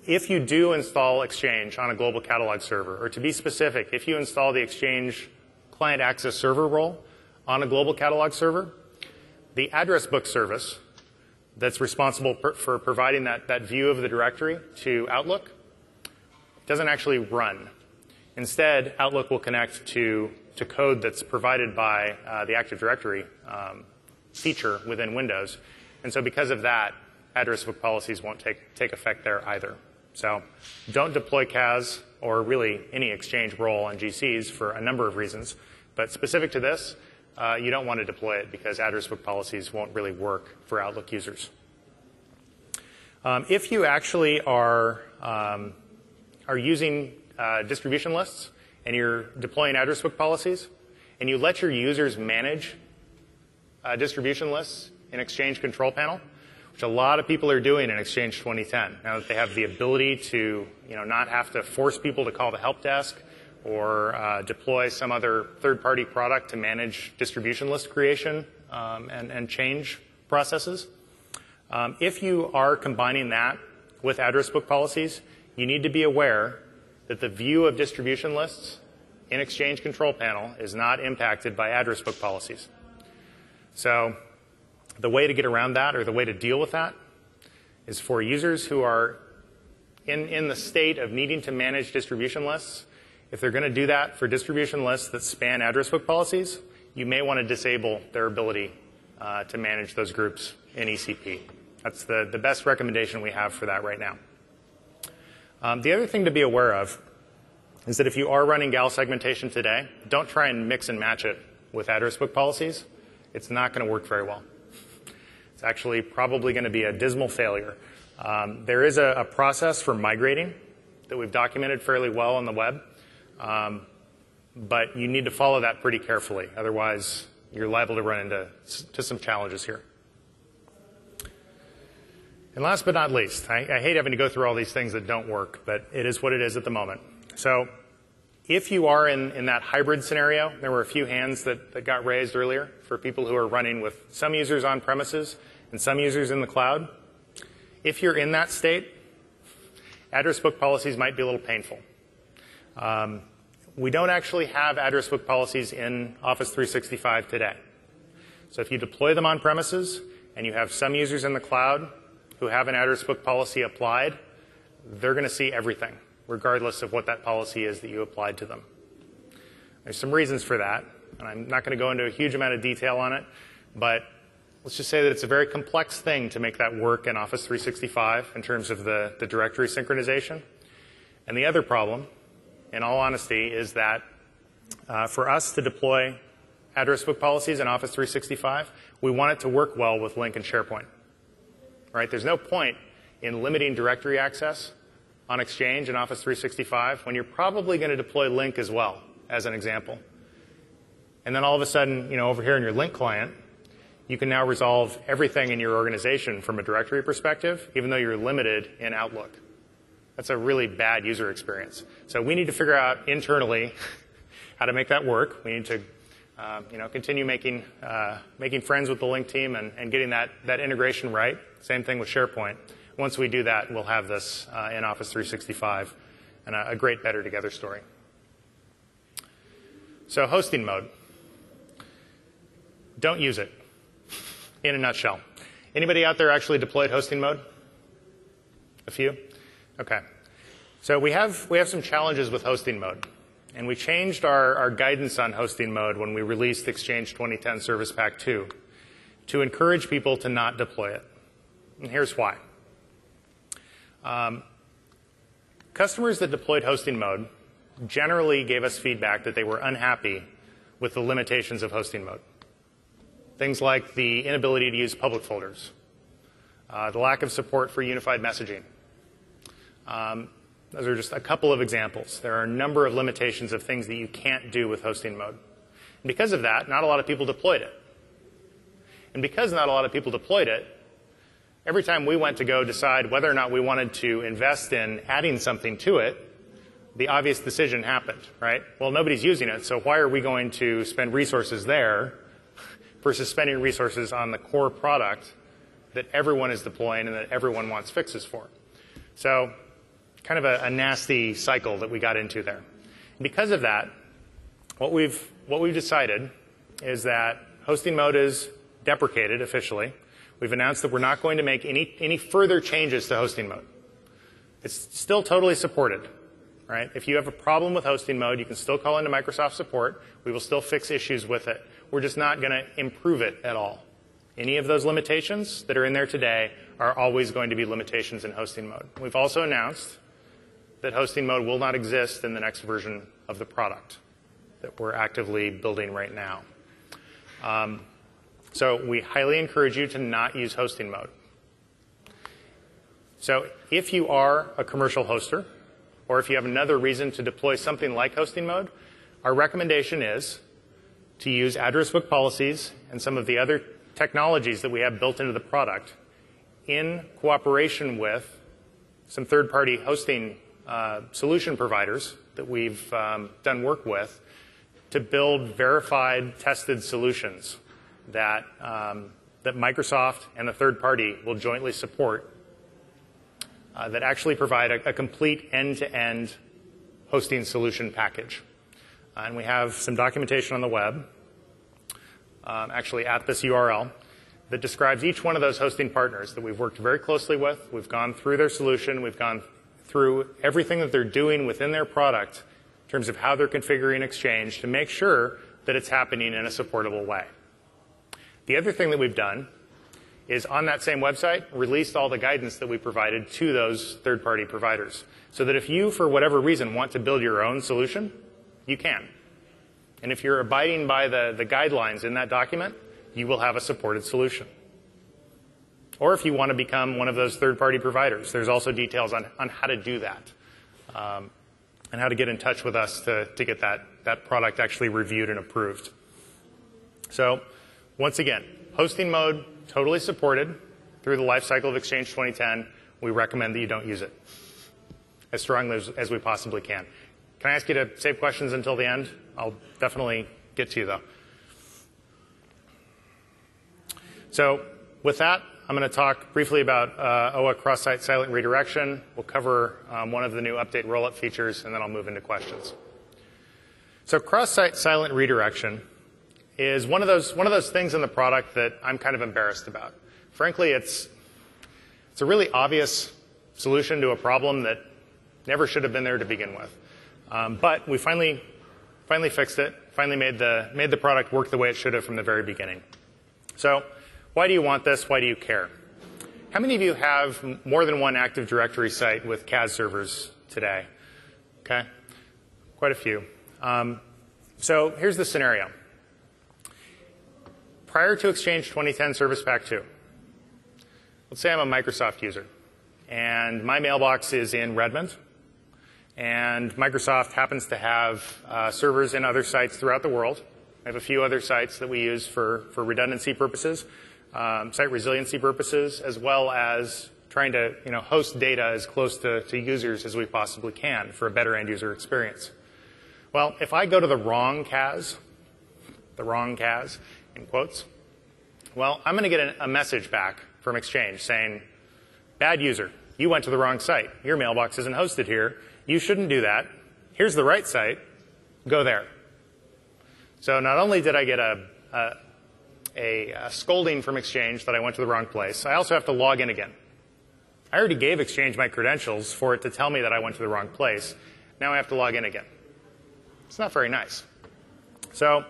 if you do install Exchange on a global catalog server, or to be specific, if you install the Exchange client access server role on a global catalog server, the address book service that's responsible per, for providing that, that view of the directory to Outlook doesn't actually run. Instead, Outlook will connect to, to code that's provided by uh, the Active Directory um, feature within Windows. And so because of that, address book policies won't take, take effect there either. So don't deploy CAS or really any Exchange role on GCs for a number of reasons. But specific to this, uh, you don't want to deploy it because address book policies won't really work for Outlook users. Um, if you actually are, um, are using uh, distribution lists and you're deploying address book policies and you let your users manage uh, distribution lists in Exchange Control Panel, which a lot of people are doing in Exchange 2010. Now that they have the ability to, you know, not have to force people to call the help desk or uh, deploy some other third-party product to manage distribution list creation um, and, and, change processes. Um, if you are combining that with address book policies, you need to be aware that the view of distribution lists in Exchange Control Panel is not impacted by address book policies. So the way to get around that or the way to deal with that is for users who are in, in the state of needing to manage distribution lists, if they're going to do that for distribution lists that span address book policies, you may want to disable their ability uh, to manage those groups in ECP. That's the, the best recommendation we have for that right now. Um, the other thing to be aware of is that if you are running GAL segmentation today, don't try and mix and match it with address book policies. It's not going to work very well. It's actually probably going to be a dismal failure. Um, there is a, a, process for migrating that we've documented fairly well on the web, um, but you need to follow that pretty carefully. Otherwise, you're liable to run into to some challenges here. And last but not least, I, I hate having to go through all these things that don't work, but it is what it is at the moment. So if you are in, in that hybrid scenario, there were a few hands that, that got raised earlier for people who are running with some users on premises and some users in the cloud. If you're in that state, address book policies might be a little painful. Um, we don't actually have address book policies in Office 365 today. So if you deploy them on premises and you have some users in the cloud who have an address book policy applied, they're going to see everything regardless of what that policy is that you applied to them. There's some reasons for that, and I'm not going to go into a huge amount of detail on it, but let's just say that it's a very complex thing to make that work in Office 365 in terms of the, the directory synchronization. And the other problem, in all honesty, is that uh, for us to deploy address book policies in Office 365, we want it to work well with Lync and SharePoint. Right? There's no point in limiting directory access on Exchange and Office 365 when you're probably going to deploy Lync as well, as an example. And then all of a sudden, you know, over here in your Lync client, you can now resolve everything in your organization from a directory perspective, even though you're limited in Outlook. That's a really bad user experience. So we need to figure out internally how to make that work. We need to uh, you know, continue making, uh, making friends with the Lync team and, and getting that, that integration right. Same thing with SharePoint. Once we do that, we'll have this uh, in Office 365 and a, a great better together story. So hosting mode. Don't use it. In a nutshell. Anybody out there actually deployed hosting mode? A few? Okay. So we have, we have some challenges with hosting mode. And we changed our, our guidance on hosting mode when we released Exchange 2010 Service Pack 2 to encourage people to not deploy it. And here's why. Um, customers that deployed hosting mode generally gave us feedback that they were unhappy with the limitations of hosting mode. Things like the inability to use public folders, uh, the lack of support for unified messaging. Um, those are just a couple of examples. There are a number of limitations of things that you can't do with hosting mode. And because of that, not a lot of people deployed it. And because not a lot of people deployed it, every time we went to go decide whether or not we wanted to invest in adding something to it, the obvious decision happened, right? Well, nobody's using it, so why are we going to spend resources there versus spending resources on the core product that everyone is deploying and that everyone wants fixes for? So, kind of a, a nasty cycle that we got into there. Because of that, what we've, what we've decided is that hosting mode is deprecated officially. We've announced that we're not going to make any, any further changes to hosting mode. It's still totally supported right? If you have a problem with hosting mode, you can still call into Microsoft support. We will still fix issues with it. We're just not going to improve it at all. Any of those limitations that are in there today are always going to be limitations in hosting mode. We've also announced that hosting mode will not exist in the next version of the product that we're actively building right now. Um, so we highly encourage you to not use hosting mode. So if you are a commercial hoster, or if you have another reason to deploy something like hosting mode, our recommendation is to use address book policies and some of the other technologies that we have built into the product in cooperation with some third-party hosting uh, solution providers that we've um, done work with to build verified, tested solutions that, um, that Microsoft and the third party will jointly support uh, that actually provide a, a complete end-to-end hosting solution package. Uh, and we have some documentation on the web, um, actually at this URL, that describes each one of those hosting partners that we've worked very closely with. We've gone through their solution. We've gone through everything that they're doing within their product in terms of how they're configuring Exchange to make sure that it's happening in a supportable way. The other thing that we've done is on that same website, released all the guidance that we provided to those third-party providers. So that if you, for whatever reason, want to build your own solution, you can. And if you're abiding by the, the guidelines in that document, you will have a supported solution. Or if you want to become one of those third-party providers, there's also details on, on how to do that. Um, and how to get in touch with us to, to get that, that product actually reviewed and approved. So, once again, hosting mode, totally supported through the life cycle of Exchange 2010. We recommend that you don't use it as strongly as, as we possibly can. Can I ask you to save questions until the end? I'll definitely get to you though. So with that, I'm going to talk briefly about uh, OWA cross-site silent redirection. We'll cover um, one of the new update rollup features, and then I'll move into questions. So cross-site silent redirection is one of those one of those things in the product that I'm kind of embarrassed about. Frankly, it's it's a really obvious solution to a problem that never should have been there to begin with. Um, but we finally finally fixed it. Finally made the made the product work the way it should have from the very beginning. So, why do you want this? Why do you care? How many of you have more than one Active Directory site with CAS servers today? Okay, quite a few. Um, so here's the scenario prior to Exchange 2010 Service Pack 2, let's say I'm a Microsoft user, and my mailbox is in Redmond, and Microsoft happens to have uh, servers in other sites throughout the world. I have a few other sites that we use for, for redundancy purposes, um, site resiliency purposes, as well as trying to you know, host data as close to, to users as we possibly can for a better end user experience. Well, if I go to the wrong CAS, the wrong CAS, in quotes. Well, I'm going to get a, message back from Exchange saying, bad user, you went to the wrong site. Your mailbox isn't hosted here. You shouldn't do that. Here's the right site. Go there. So not only did I get a, a, a, a scolding from Exchange that I went to the wrong place, I also have to log in again. I already gave Exchange my credentials for it to tell me that I went to the wrong place. Now I have to log in again. It's not very nice. So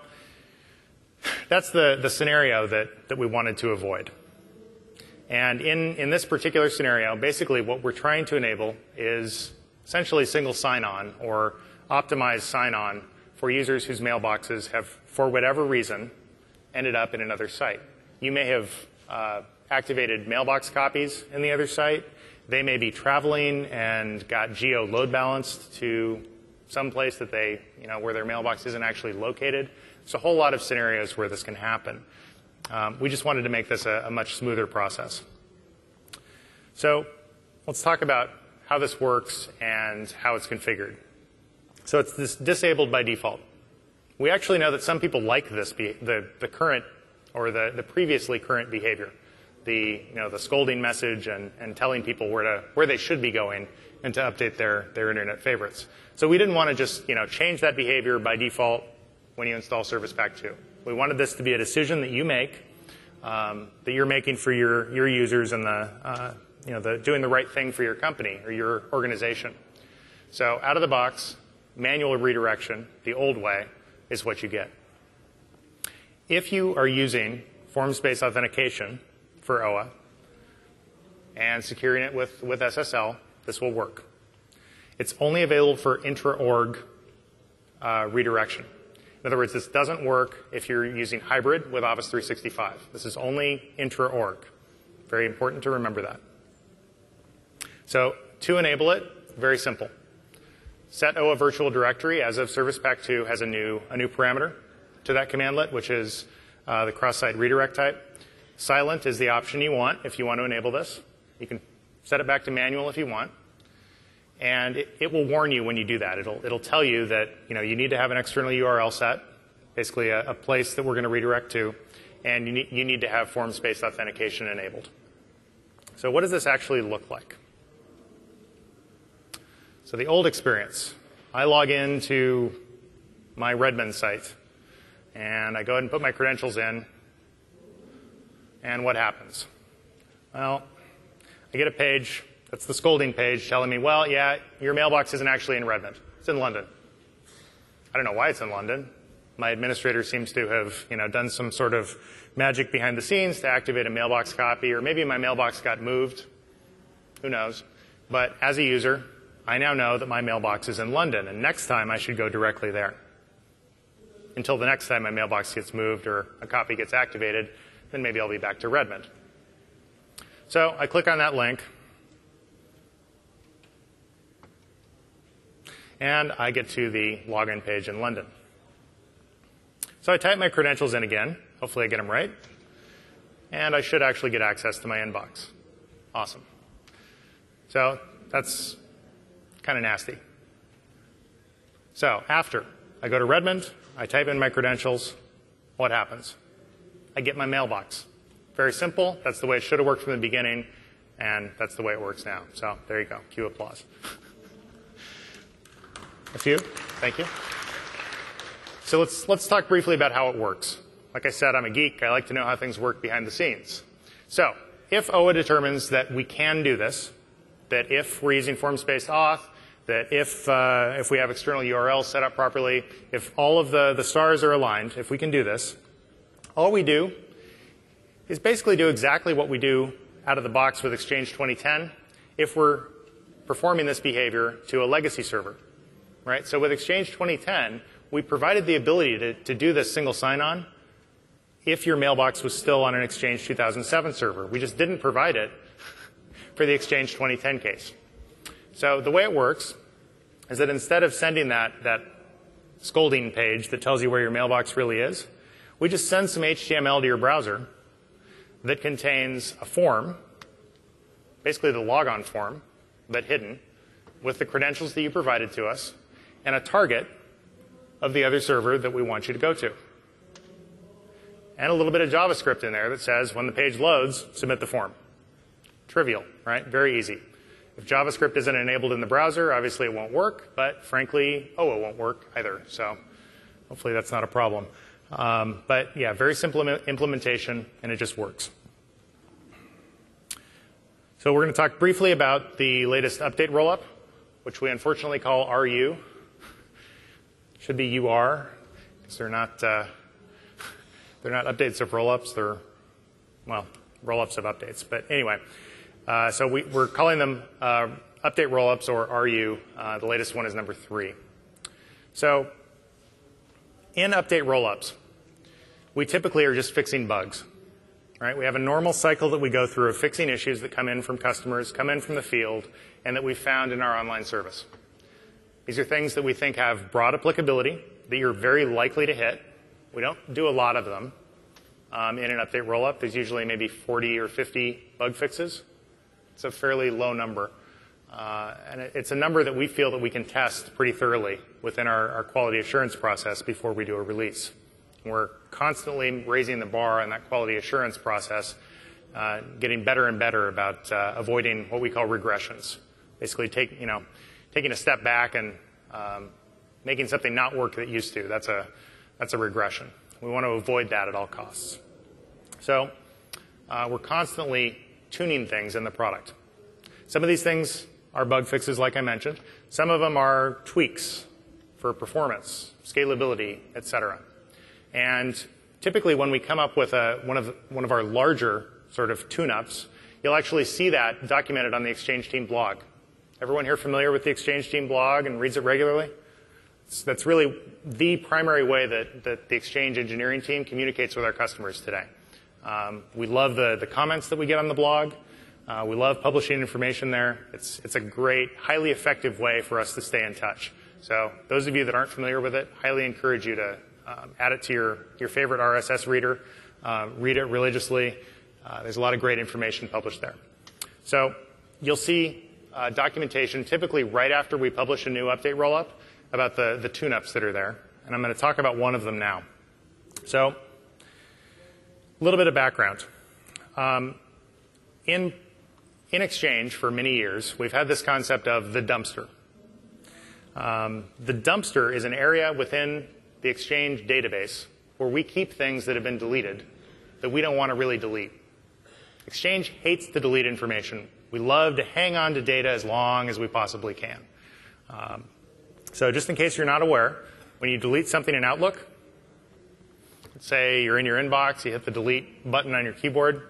that's the, the scenario that, that we wanted to avoid. And in, in this particular scenario, basically what we're trying to enable is essentially single sign-on or optimized sign-on for users whose mailboxes have, for whatever reason, ended up in another site. You may have uh, activated mailbox copies in the other site. They may be traveling and got geo load balanced to some place that they, you know, where their mailbox isn't actually located. There's a whole lot of scenarios where this can happen. Um, we just wanted to make this a, a much smoother process. So let's talk about how this works and how it's configured. So it's this disabled by default. We actually know that some people like this, be, the, the current or the, the previously current behavior, the, you know, the scolding message and, and telling people where, to, where they should be going and to update their, their internet favorites. So we didn't want to just you know, change that behavior by default when you install Service Pack 2. We wanted this to be a decision that you make, um, that you're making for your, your users and the, uh, you know, the, doing the right thing for your company or your organization. So out of the box, manual redirection, the old way, is what you get. If you are using forms-based authentication for OWA and securing it with, with SSL, this will work. It's only available for intra-org uh, redirection. In other words, this doesn't work if you're using hybrid with Office 365. This is only intra-org. Very important to remember that. So to enable it, very simple. Set OWA virtual directory as of Service Pack 2 has a new, a new parameter to that commandlet, which is uh, the cross-site redirect type. Silent is the option you want if you want to enable this. You can set it back to manual if you want. And it, it, will warn you when you do that. It'll, it'll tell you that you, know, you need to have an external URL set, basically a, a place that we're going to redirect to, and you need, you need to have form-based authentication enabled. So what does this actually look like? So the old experience, I log into my Redmond site, and I go ahead and put my credentials in, and what happens? Well, I get a page that's the scolding page telling me, well, yeah, your mailbox isn't actually in Redmond. It's in London. I don't know why it's in London. My administrator seems to have, you know, done some sort of magic behind the scenes to activate a mailbox copy, or maybe my mailbox got moved. Who knows? But as a user, I now know that my mailbox is in London, and next time I should go directly there. Until the next time my mailbox gets moved or a copy gets activated, then maybe I'll be back to Redmond. So I click on that link, and I get to the login page in London. So I type my credentials in again. Hopefully I get them right. And I should actually get access to my inbox. Awesome. So that's kind of nasty. So after I go to Redmond, I type in my credentials, what happens? I get my mailbox. Very simple. That's the way it should have worked from the beginning, and that's the way it works now. So there you go. Cue applause. A few? Thank you. So let's, let's talk briefly about how it works. Like I said, I'm a geek. I like to know how things work behind the scenes. So if OWA determines that we can do this, that if we're using forms-based auth, that if, uh, if we have external URLs set up properly, if all of the, the stars are aligned, if we can do this, all we do is basically do exactly what we do out of the box with Exchange 2010 if we're performing this behavior to a legacy server right? So with Exchange 2010, we provided the ability to, to do this single sign-on if your mailbox was still on an Exchange 2007 server. We just didn't provide it for the Exchange 2010 case. So the way it works is that instead of sending that, that scolding page that tells you where your mailbox really is, we just send some HTML to your browser that contains a form, basically the logon form, but hidden, with the credentials that you provided to us, and a target of the other server that we want you to go to. and a little bit of JavaScript in there that says when the page loads, submit the form. Trivial, right? Very easy. If JavaScript isn't enabled in the browser, obviously it won't work, but frankly, oh, it won't work either. So hopefully that's not a problem. Um, but yeah, very simple implementation, and it just works. So we're going to talk briefly about the latest update rollup, which we unfortunately call RU. Should be UR, because they're not uh, they're not updates of rollups. They're well rollups of updates. But anyway, so we, are calling them uh, update rollups or RU. Uh, the latest one is number three. So in update rollups, we typically are just fixing bugs. Right? We have a normal cycle that we go through of fixing issues that come in from customers, come in from the field, and that we found in our online service. These are things that we think have broad applicability, that you're very likely to hit. We don't do a lot of them um, in an update rollup. There's usually maybe 40 or 50 bug fixes. It's a fairly low number. Uh, and it's a number that we feel that we can test pretty thoroughly within our, quality assurance process before we do a release. We're constantly raising the bar on that quality assurance process, uh, getting better and better about uh, avoiding what we call regressions. Basically, you know, taking a step back and um, making something not work that used to. That's a, that's a regression. We want to avoid that at all costs. So we're constantly tuning things in the product. Some of these things are bug fixes, like I mentioned. Some of them are tweaks for performance, scalability, etc. And typically when we come up with a, one, of, one of our larger sort of tune-ups, you'll actually see that documented on the Exchange Team blog. Everyone here familiar with the Exchange Team blog and reads it regularly? That's really the primary way that, that the Exchange engineering team communicates with our customers today. Um, we love the, the comments that we get on the blog. Uh, we love publishing information there. It's, it's a great, highly effective way for us to stay in touch. So those of you that aren't familiar with it, highly encourage you to um, add it to your, your favorite RSS reader, uh, read it religiously. Uh, there's a lot of great information published there. So you'll see uh, documentation typically right after we publish a new update rollup about the, the tune-ups that are there. And I'm going to talk about one of them now. So a little bit of background. Um, in, in Exchange for many years, we've had this concept of the dumpster. Um, the dumpster is an area within the Exchange database where we keep things that have been deleted that we don't want to really delete. Exchange hates to delete information. We love to hang on to data as long as we possibly can. Um, so just in case you're not aware, when you delete something in Outlook, say you're in your inbox, you hit the delete button on your keyboard,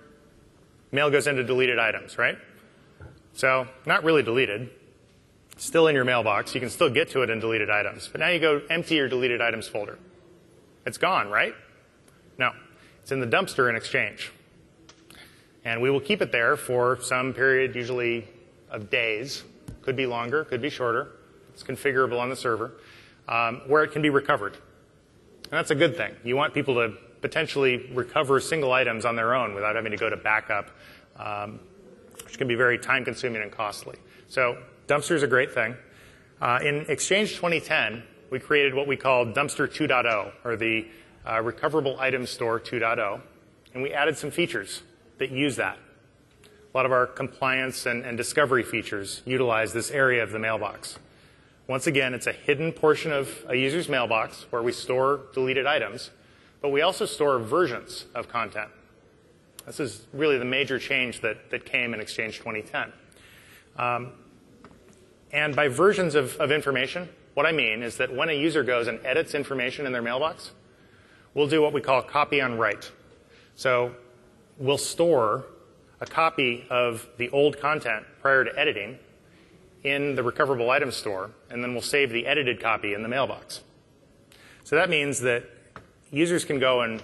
mail goes into deleted items, right? So not really deleted, still in your mailbox. You can still get to it in deleted items. But now you go empty your deleted items folder. It's gone, right? No. It's in the dumpster in Exchange. And we will keep it there for some period, usually of days. Could be longer, could be shorter. It's configurable on the server, um, where it can be recovered. And that's a good thing. You want people to potentially recover single items on their own without having to go to backup, um, which can be very time consuming and costly. So Dumpster is a great thing. Uh, in Exchange 2010, we created what we call Dumpster 2.0, or the uh, Recoverable Item Store 2.0, and we added some features that use that. A lot of our compliance and, and discovery features utilize this area of the mailbox. Once again, it's a hidden portion of a user's mailbox where we store deleted items, but we also store versions of content. This is really the major change that, that came in Exchange 2010. Um, and by versions of, of information, what I mean is that when a user goes and edits information in their mailbox, we'll do what we call copy on write. So we'll store a copy of the old content prior to editing in the recoverable item store, and then we'll save the edited copy in the mailbox. So that means that users can go and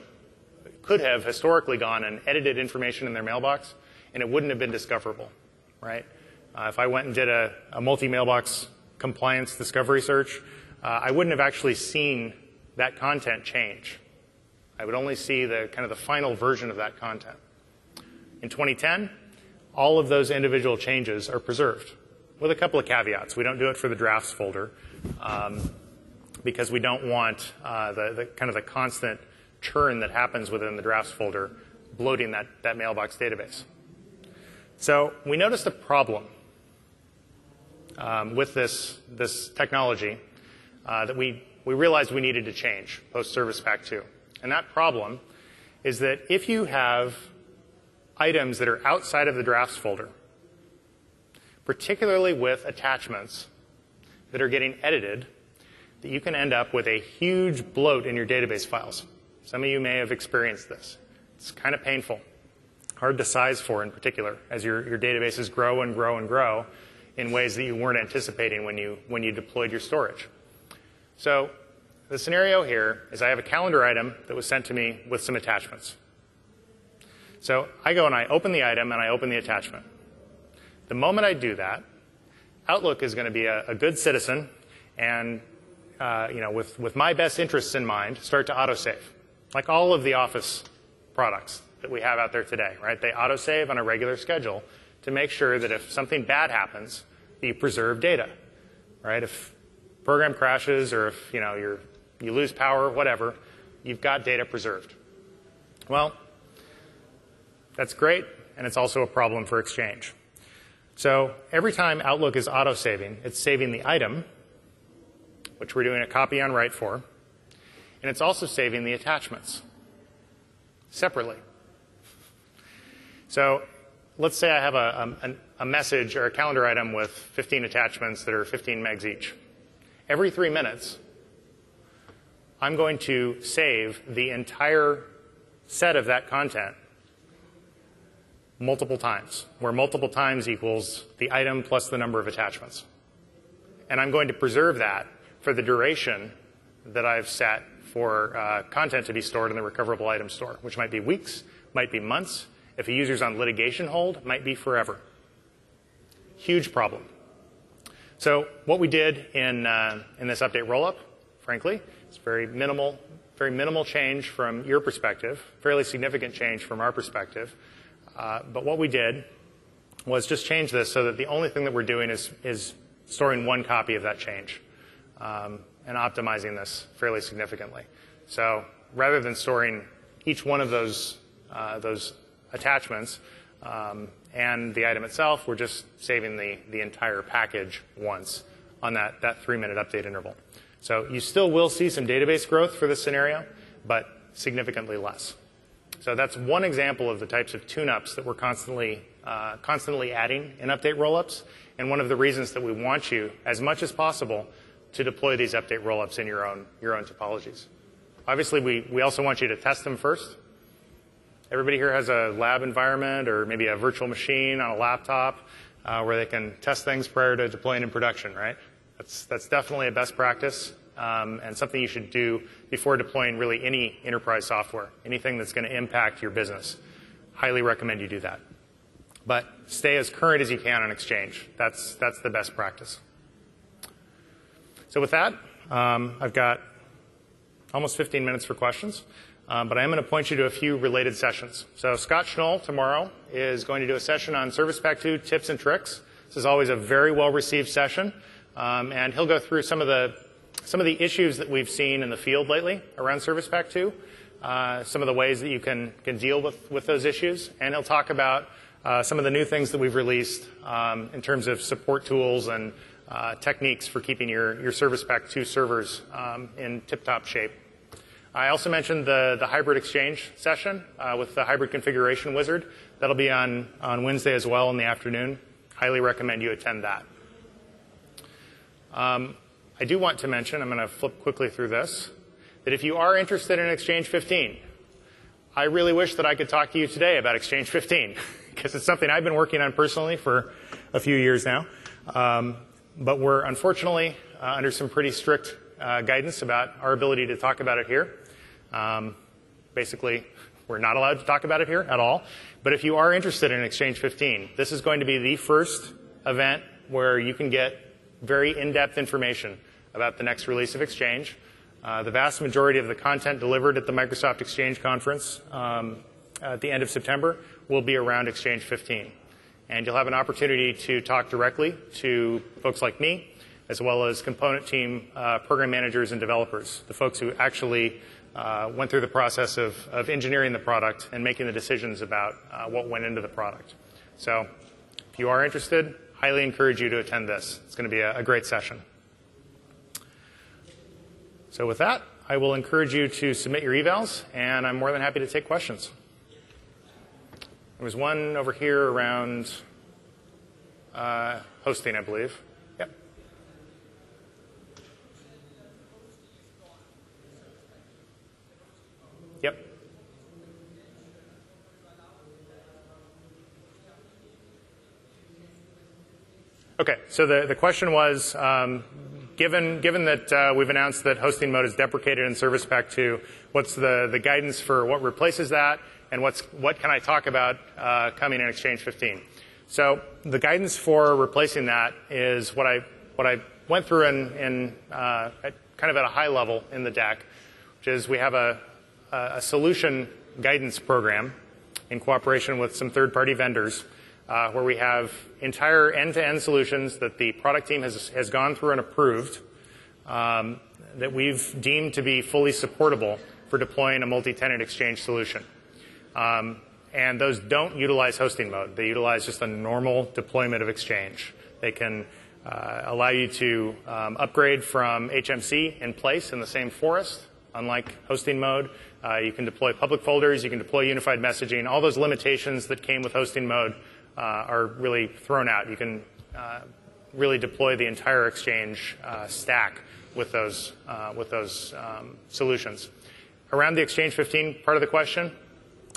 could have historically gone and edited information in their mailbox, and it wouldn't have been discoverable, right? Uh, if I went and did a, a multi-mailbox compliance discovery search, uh, I wouldn't have actually seen that content change. I would only see the kind of the final version of that content. In 2010, all of those individual changes are preserved with a couple of caveats. We don't do it for the drafts folder um, because we don't want uh, the, the, kind of the constant churn that happens within the drafts folder, bloating that, that mailbox database. So we noticed a problem um, with this, this technology uh, that we, we realized we needed to change post Service Pack 2. And that problem is that if you have items that are outside of the drafts folder, particularly with attachments that are getting edited, that you can end up with a huge bloat in your database files. Some of you may have experienced this. It's kind of painful, hard to size for in particular, as your, your databases grow and grow and grow in ways that you weren't anticipating when you, when you deployed your storage. So the scenario here is I have a calendar item that was sent to me with some attachments. So I go and I open the item and I open the attachment. The moment I do that, Outlook is going to be a, a good citizen and, uh, you know, with, with my best interests in mind, start to autosave. Like all of the Office products that we have out there today, right? They autosave on a regular schedule to make sure that if something bad happens, you preserve data, right? If program crashes or if, you know, you're, you lose power, whatever, you've got data preserved. Well, that's great, and it's also a problem for Exchange. So every time Outlook is auto-saving, it's saving the item, which we're doing a copy on write for, and it's also saving the attachments separately. So let's say I have a, a, a, message or a calendar item with 15 attachments that are 15 megs each. Every three minutes, I'm going to save the entire set of that content multiple times, where multiple times equals the item plus the number of attachments. And I'm going to preserve that for the duration that I've set for uh, content to be stored in the recoverable item store, which might be weeks, might be months. If a user's on litigation hold, might be forever. Huge problem. So what we did in, uh, in this update rollup, frankly, it's very minimal, very minimal change from your perspective, fairly significant change from our perspective. Uh, but what we did was just change this so that the only thing that we're doing is, is storing one copy of that change um, and optimizing this fairly significantly. So rather than storing each one of those, uh, those attachments um, and the item itself, we're just saving the, the entire package once on that, that three minute update interval. So you still will see some database growth for this scenario, but significantly less. So that's one example of the types of tune-ups that we're constantly, uh, constantly adding in update rollups, and one of the reasons that we want you, as much as possible, to deploy these update rollups in your own, your own topologies. Obviously, we, we also want you to test them first. Everybody here has a lab environment or maybe a virtual machine on a laptop uh, where they can test things prior to deploying in production, right? That's, that's definitely a best practice um, and something you should do before deploying really any enterprise software, anything that's going to impact your business. Highly recommend you do that. But stay as current as you can on Exchange. That's, that's the best practice. So with that, um, I've got almost 15 minutes for questions. Um, but I am going to point you to a few related sessions. So Scott Schnoll tomorrow is going to do a session on Service Pack 2 tips and tricks. This is always a very well received session. Um, and he'll go through some of the some of the issues that we've seen in the field lately around Service Pack 2, uh, some of the ways that you can, can deal with, with those issues, and he'll talk about uh, some of the new things that we've released um, in terms of support tools and uh, techniques for keeping your, your Service Pack 2 servers um, in tip-top shape. I also mentioned the, the hybrid exchange session uh, with the hybrid configuration wizard. That'll be on, on Wednesday as well in the afternoon. Highly recommend you attend that. Um, I do want to mention, I'm going to flip quickly through this, that if you are interested in Exchange 15, I really wish that I could talk to you today about Exchange 15 because it's something I've been working on personally for a few years now. Um, but we're unfortunately uh, under some pretty strict uh, guidance about our ability to talk about it here. Um, basically, we're not allowed to talk about it here at all. But if you are interested in Exchange 15, this is going to be the first event where you can get very in-depth information about the next release of Exchange. Uh, the vast majority of the content delivered at the Microsoft Exchange conference um, at the end of September will be around Exchange 15. And you'll have an opportunity to talk directly to folks like me, as well as component team uh, program managers and developers, the folks who actually uh, went through the process of, of engineering the product and making the decisions about uh, what went into the product. So if you are interested, highly encourage you to attend this. It's going to be a, a great session. So with that, I will encourage you to submit your evals, and I'm more than happy to take questions. There was one over here around uh, hosting, I believe. Yep. Yep. Okay, so the, the question was, um, given, given that uh, we've announced that hosting mode is deprecated in Service Pack 2, what's the, the guidance for what replaces that, and what's, what can I talk about uh, coming in Exchange 15? So the guidance for replacing that is what I, what I went through in, in uh, at, kind of at a high level in the deck, which is we have a, a solution guidance program in cooperation with some third-party vendors uh, where we have entire end-to-end solutions that the product team has, has gone through and approved um, that we've deemed to be fully supportable for deploying a multi-tenant exchange solution. Um, and those don't utilize hosting mode. They utilize just a normal deployment of Exchange. They can uh, allow you to um, upgrade from HMC in place in the same forest, unlike hosting mode. Uh, you can deploy public folders, you can deploy unified messaging. All those limitations that came with hosting mode are really thrown out. You can uh, really deploy the entire Exchange uh, stack with those, uh, with those um, solutions. Around the Exchange 15 part of the question,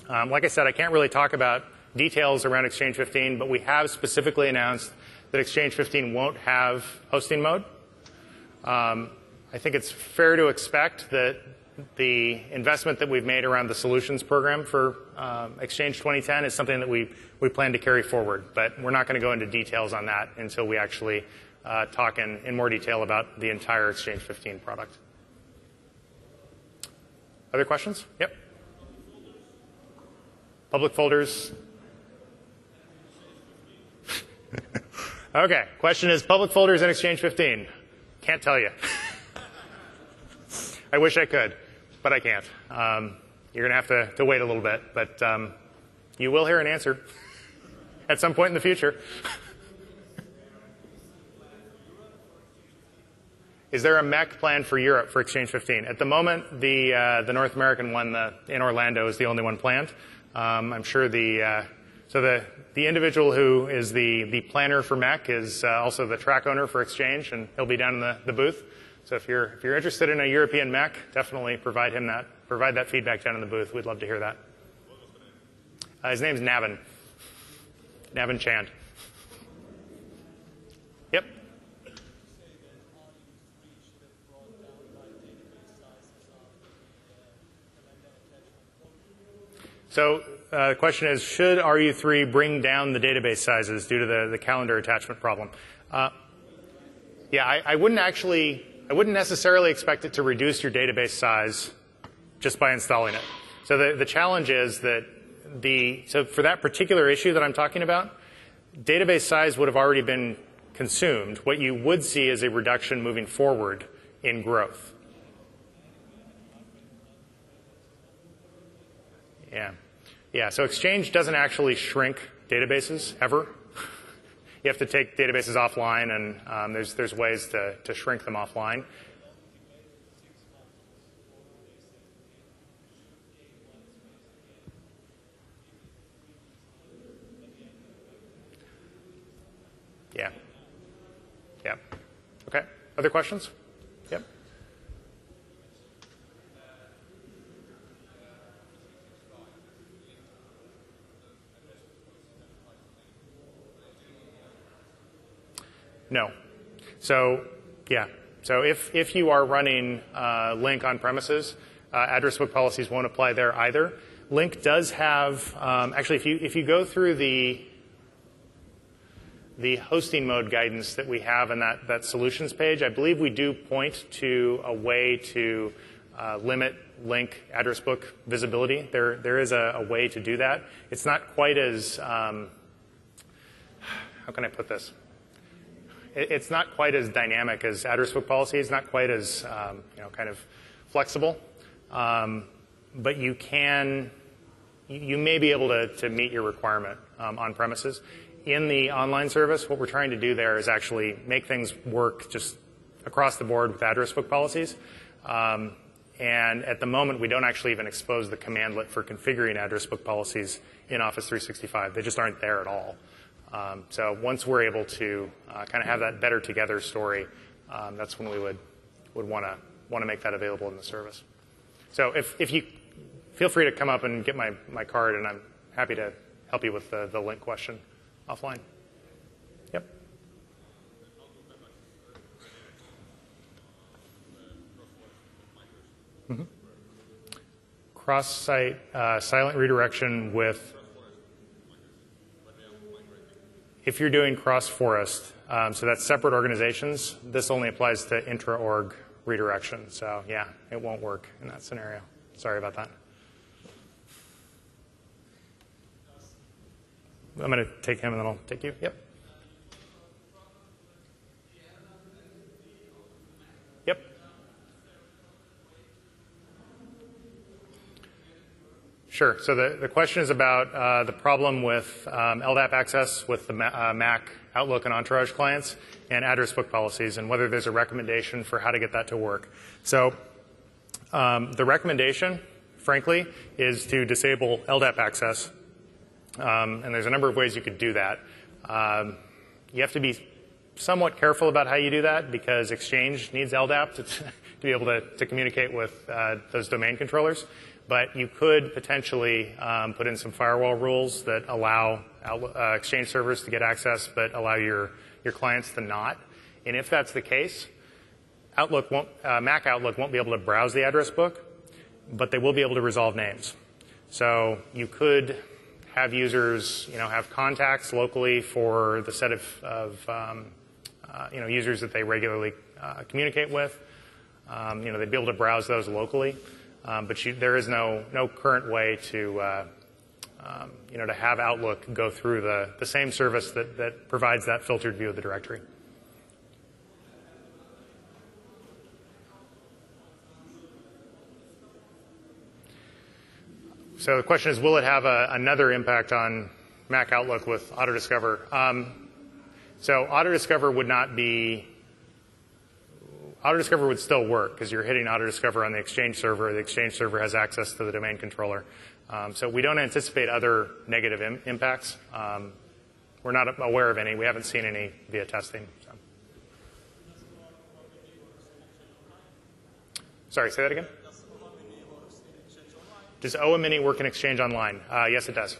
um, like I said, I can't really talk about details around Exchange 15, but we have specifically announced that Exchange 15 won't have hosting mode. Um, I think it's fair to expect that the investment that we've made around the solutions program for um, Exchange 2010 is something that we, we plan to carry forward, but we're not going to go into details on that until we actually uh, talk in, in more detail about the entire Exchange 15 product. Other questions? Yep. Public folders. okay, question is public folders in Exchange 15. Can't tell you. I wish I could, but I can't. Um, you're going to have to, wait a little bit, but um, you will hear an answer at some point in the future. Is there a MEC plan for Europe for Exchange 15? At the moment, the, uh, the North American one the, in Orlando is the only one planned. Um, I'm sure the uh, so the the individual who is the the planner for MEC is uh, also the track owner for Exchange, and he'll be down in the, the booth. So if you're if you're interested in a European MEC, definitely provide him that provide that feedback down in the booth. We'd love to hear that. Uh, his name's Navin. Navin Chand. Yep. So uh, the question is, should RU3 bring down the database sizes due to the, the calendar attachment problem? Uh, yeah, I, I, wouldn't actually, I wouldn't necessarily expect it to reduce your database size just by installing it. So the, the challenge is that the, so for that particular issue that I'm talking about, database size would have already been consumed. What you would see is a reduction moving forward in growth. Yeah. Yeah, so Exchange doesn't actually shrink databases ever. You have to take databases offline, and um, there's, there's ways to, to shrink them offline. Yeah. Yeah. Okay. Other questions? Yep. No. So, yeah. So if, if you are running uh, Lync on premises, uh, address book policies won't apply there either. Lync does have, um, actually, if you, if you go through the, the hosting mode guidance that we have in that, that solutions page, I believe we do point to a way to uh, limit Lync address book visibility. There, there is a, a, way to do that. It's not quite as, um, how can I put this? It's not quite as dynamic as address book policy. It's not quite as um, you know kind of flexible. um, but you can, you, may be able to, to meet your requirement um, on premises. In the online service, what we're trying to do there is actually make things work just across the board with address book policies. Um, and at the moment, we don't actually even expose the commandlet for configuring address book policies in Office 365. They just aren't there at all. Um, so once we're able to uh, kind of have that better together story, um, that's when we would would want to want to make that available in the service. So if if you feel free to come up and get my my card, and I'm happy to help you with the the Lync question offline. Yep. Mm-hmm. Cross-site uh, silent redirection with if you're doing cross-forest, um, so that's separate organizations, this only applies to intra-org redirection. So yeah, it won't work in that scenario. Sorry about that. I'm going to take him and then I'll take you. Yep. Yep. Sure. So the, the question is about uh, the problem with um, LDAP access with the uh, Mac Outlook and Entourage clients and address book policies and whether there's a recommendation for how to get that to work. So um, the recommendation, frankly, is to disable LDAP access. Um, and there's a number of ways you could do that. Um, you have to be somewhat careful about how you do that because Exchange needs LDAP to, to be able to, to communicate with uh, those domain controllers but you could potentially um, put in some firewall rules that allow uh, Exchange servers to get access, but allow your, your clients to not. And if that's the case, Outlook won't, uh, Mac Outlook won't be able to browse the address book, but they will be able to resolve names. So you could have users, you know, have contacts locally for the set of, of um, uh, you know, users that they regularly uh, communicate with. Um, you know, they'd be able to browse those locally. Um, but you, there is no, no current way to, uh, um, you know, to have Outlook go through the, the same service that, that provides that filtered view of the directory. So the question is, will it have a, another impact on Mac Outlook with Autodiscover? Um, so Autodiscover would not be Autodiscover would still work because you're hitting Autodiscover on the Exchange server. The Exchange server has access to the domain controller. Um, so we don't anticipate other negative Im- impacts. Um, we're not aware of any. We haven't seen any via testing. So. Sorry, say that again. Does OWA work in Exchange Online? Uh, yes, it does.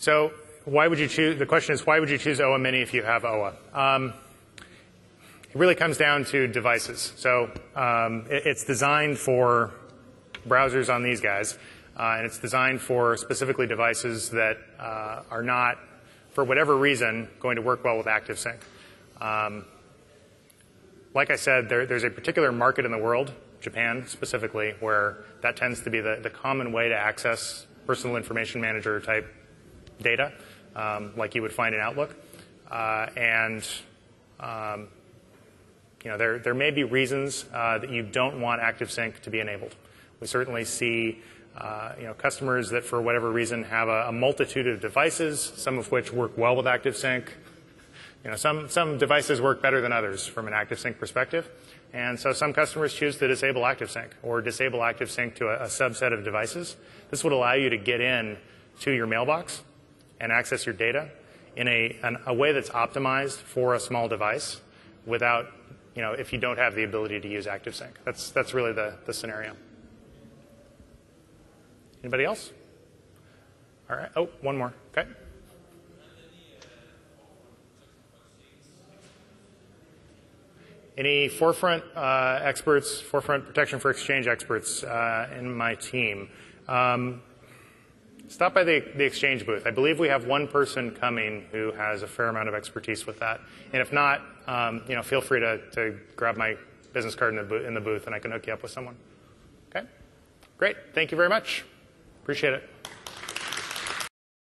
So why would you choose, the question is, why would you choose OWA Mini if you have OWA? Um, it really comes down to devices. So um, it, it's designed for browsers on these guys, uh, and it's designed for specifically devices that uh, are not, for whatever reason, going to work well with ActiveSync. Um, like I said, there, there's a particular market in the world, Japan specifically, where that tends to be the, the common way to access personal information manager type data, um, like you would find in Outlook. Uh, and um, you know, there, there may be reasons uh, that you don't want ActiveSync to be enabled. We certainly see uh, you know, customers that for whatever reason have a, a, multitude of devices, some of which work well with ActiveSync. You know, some, some devices work better than others from an ActiveSync perspective. And so some customers choose to disable ActiveSync or disable ActiveSync to a, a subset of devices. This would allow you to get in to your mailbox and access your data in a, an, a way that's optimized for a small device without, you know, if you don't have the ability to use ActiveSync. That's, that's really the, the scenario. Anybody else? All right. Oh, one more. Okay. Any forefront uh, experts, forefront protection for exchange experts uh, in my team? Um, stop by the, the exchange booth. I believe we have one person coming who has a fair amount of expertise with that. And if not, um, you know, feel free to, to grab my business card in the, booth, in the booth and I can hook you up with someone. Okay? Great. Thank you very much. Appreciate it.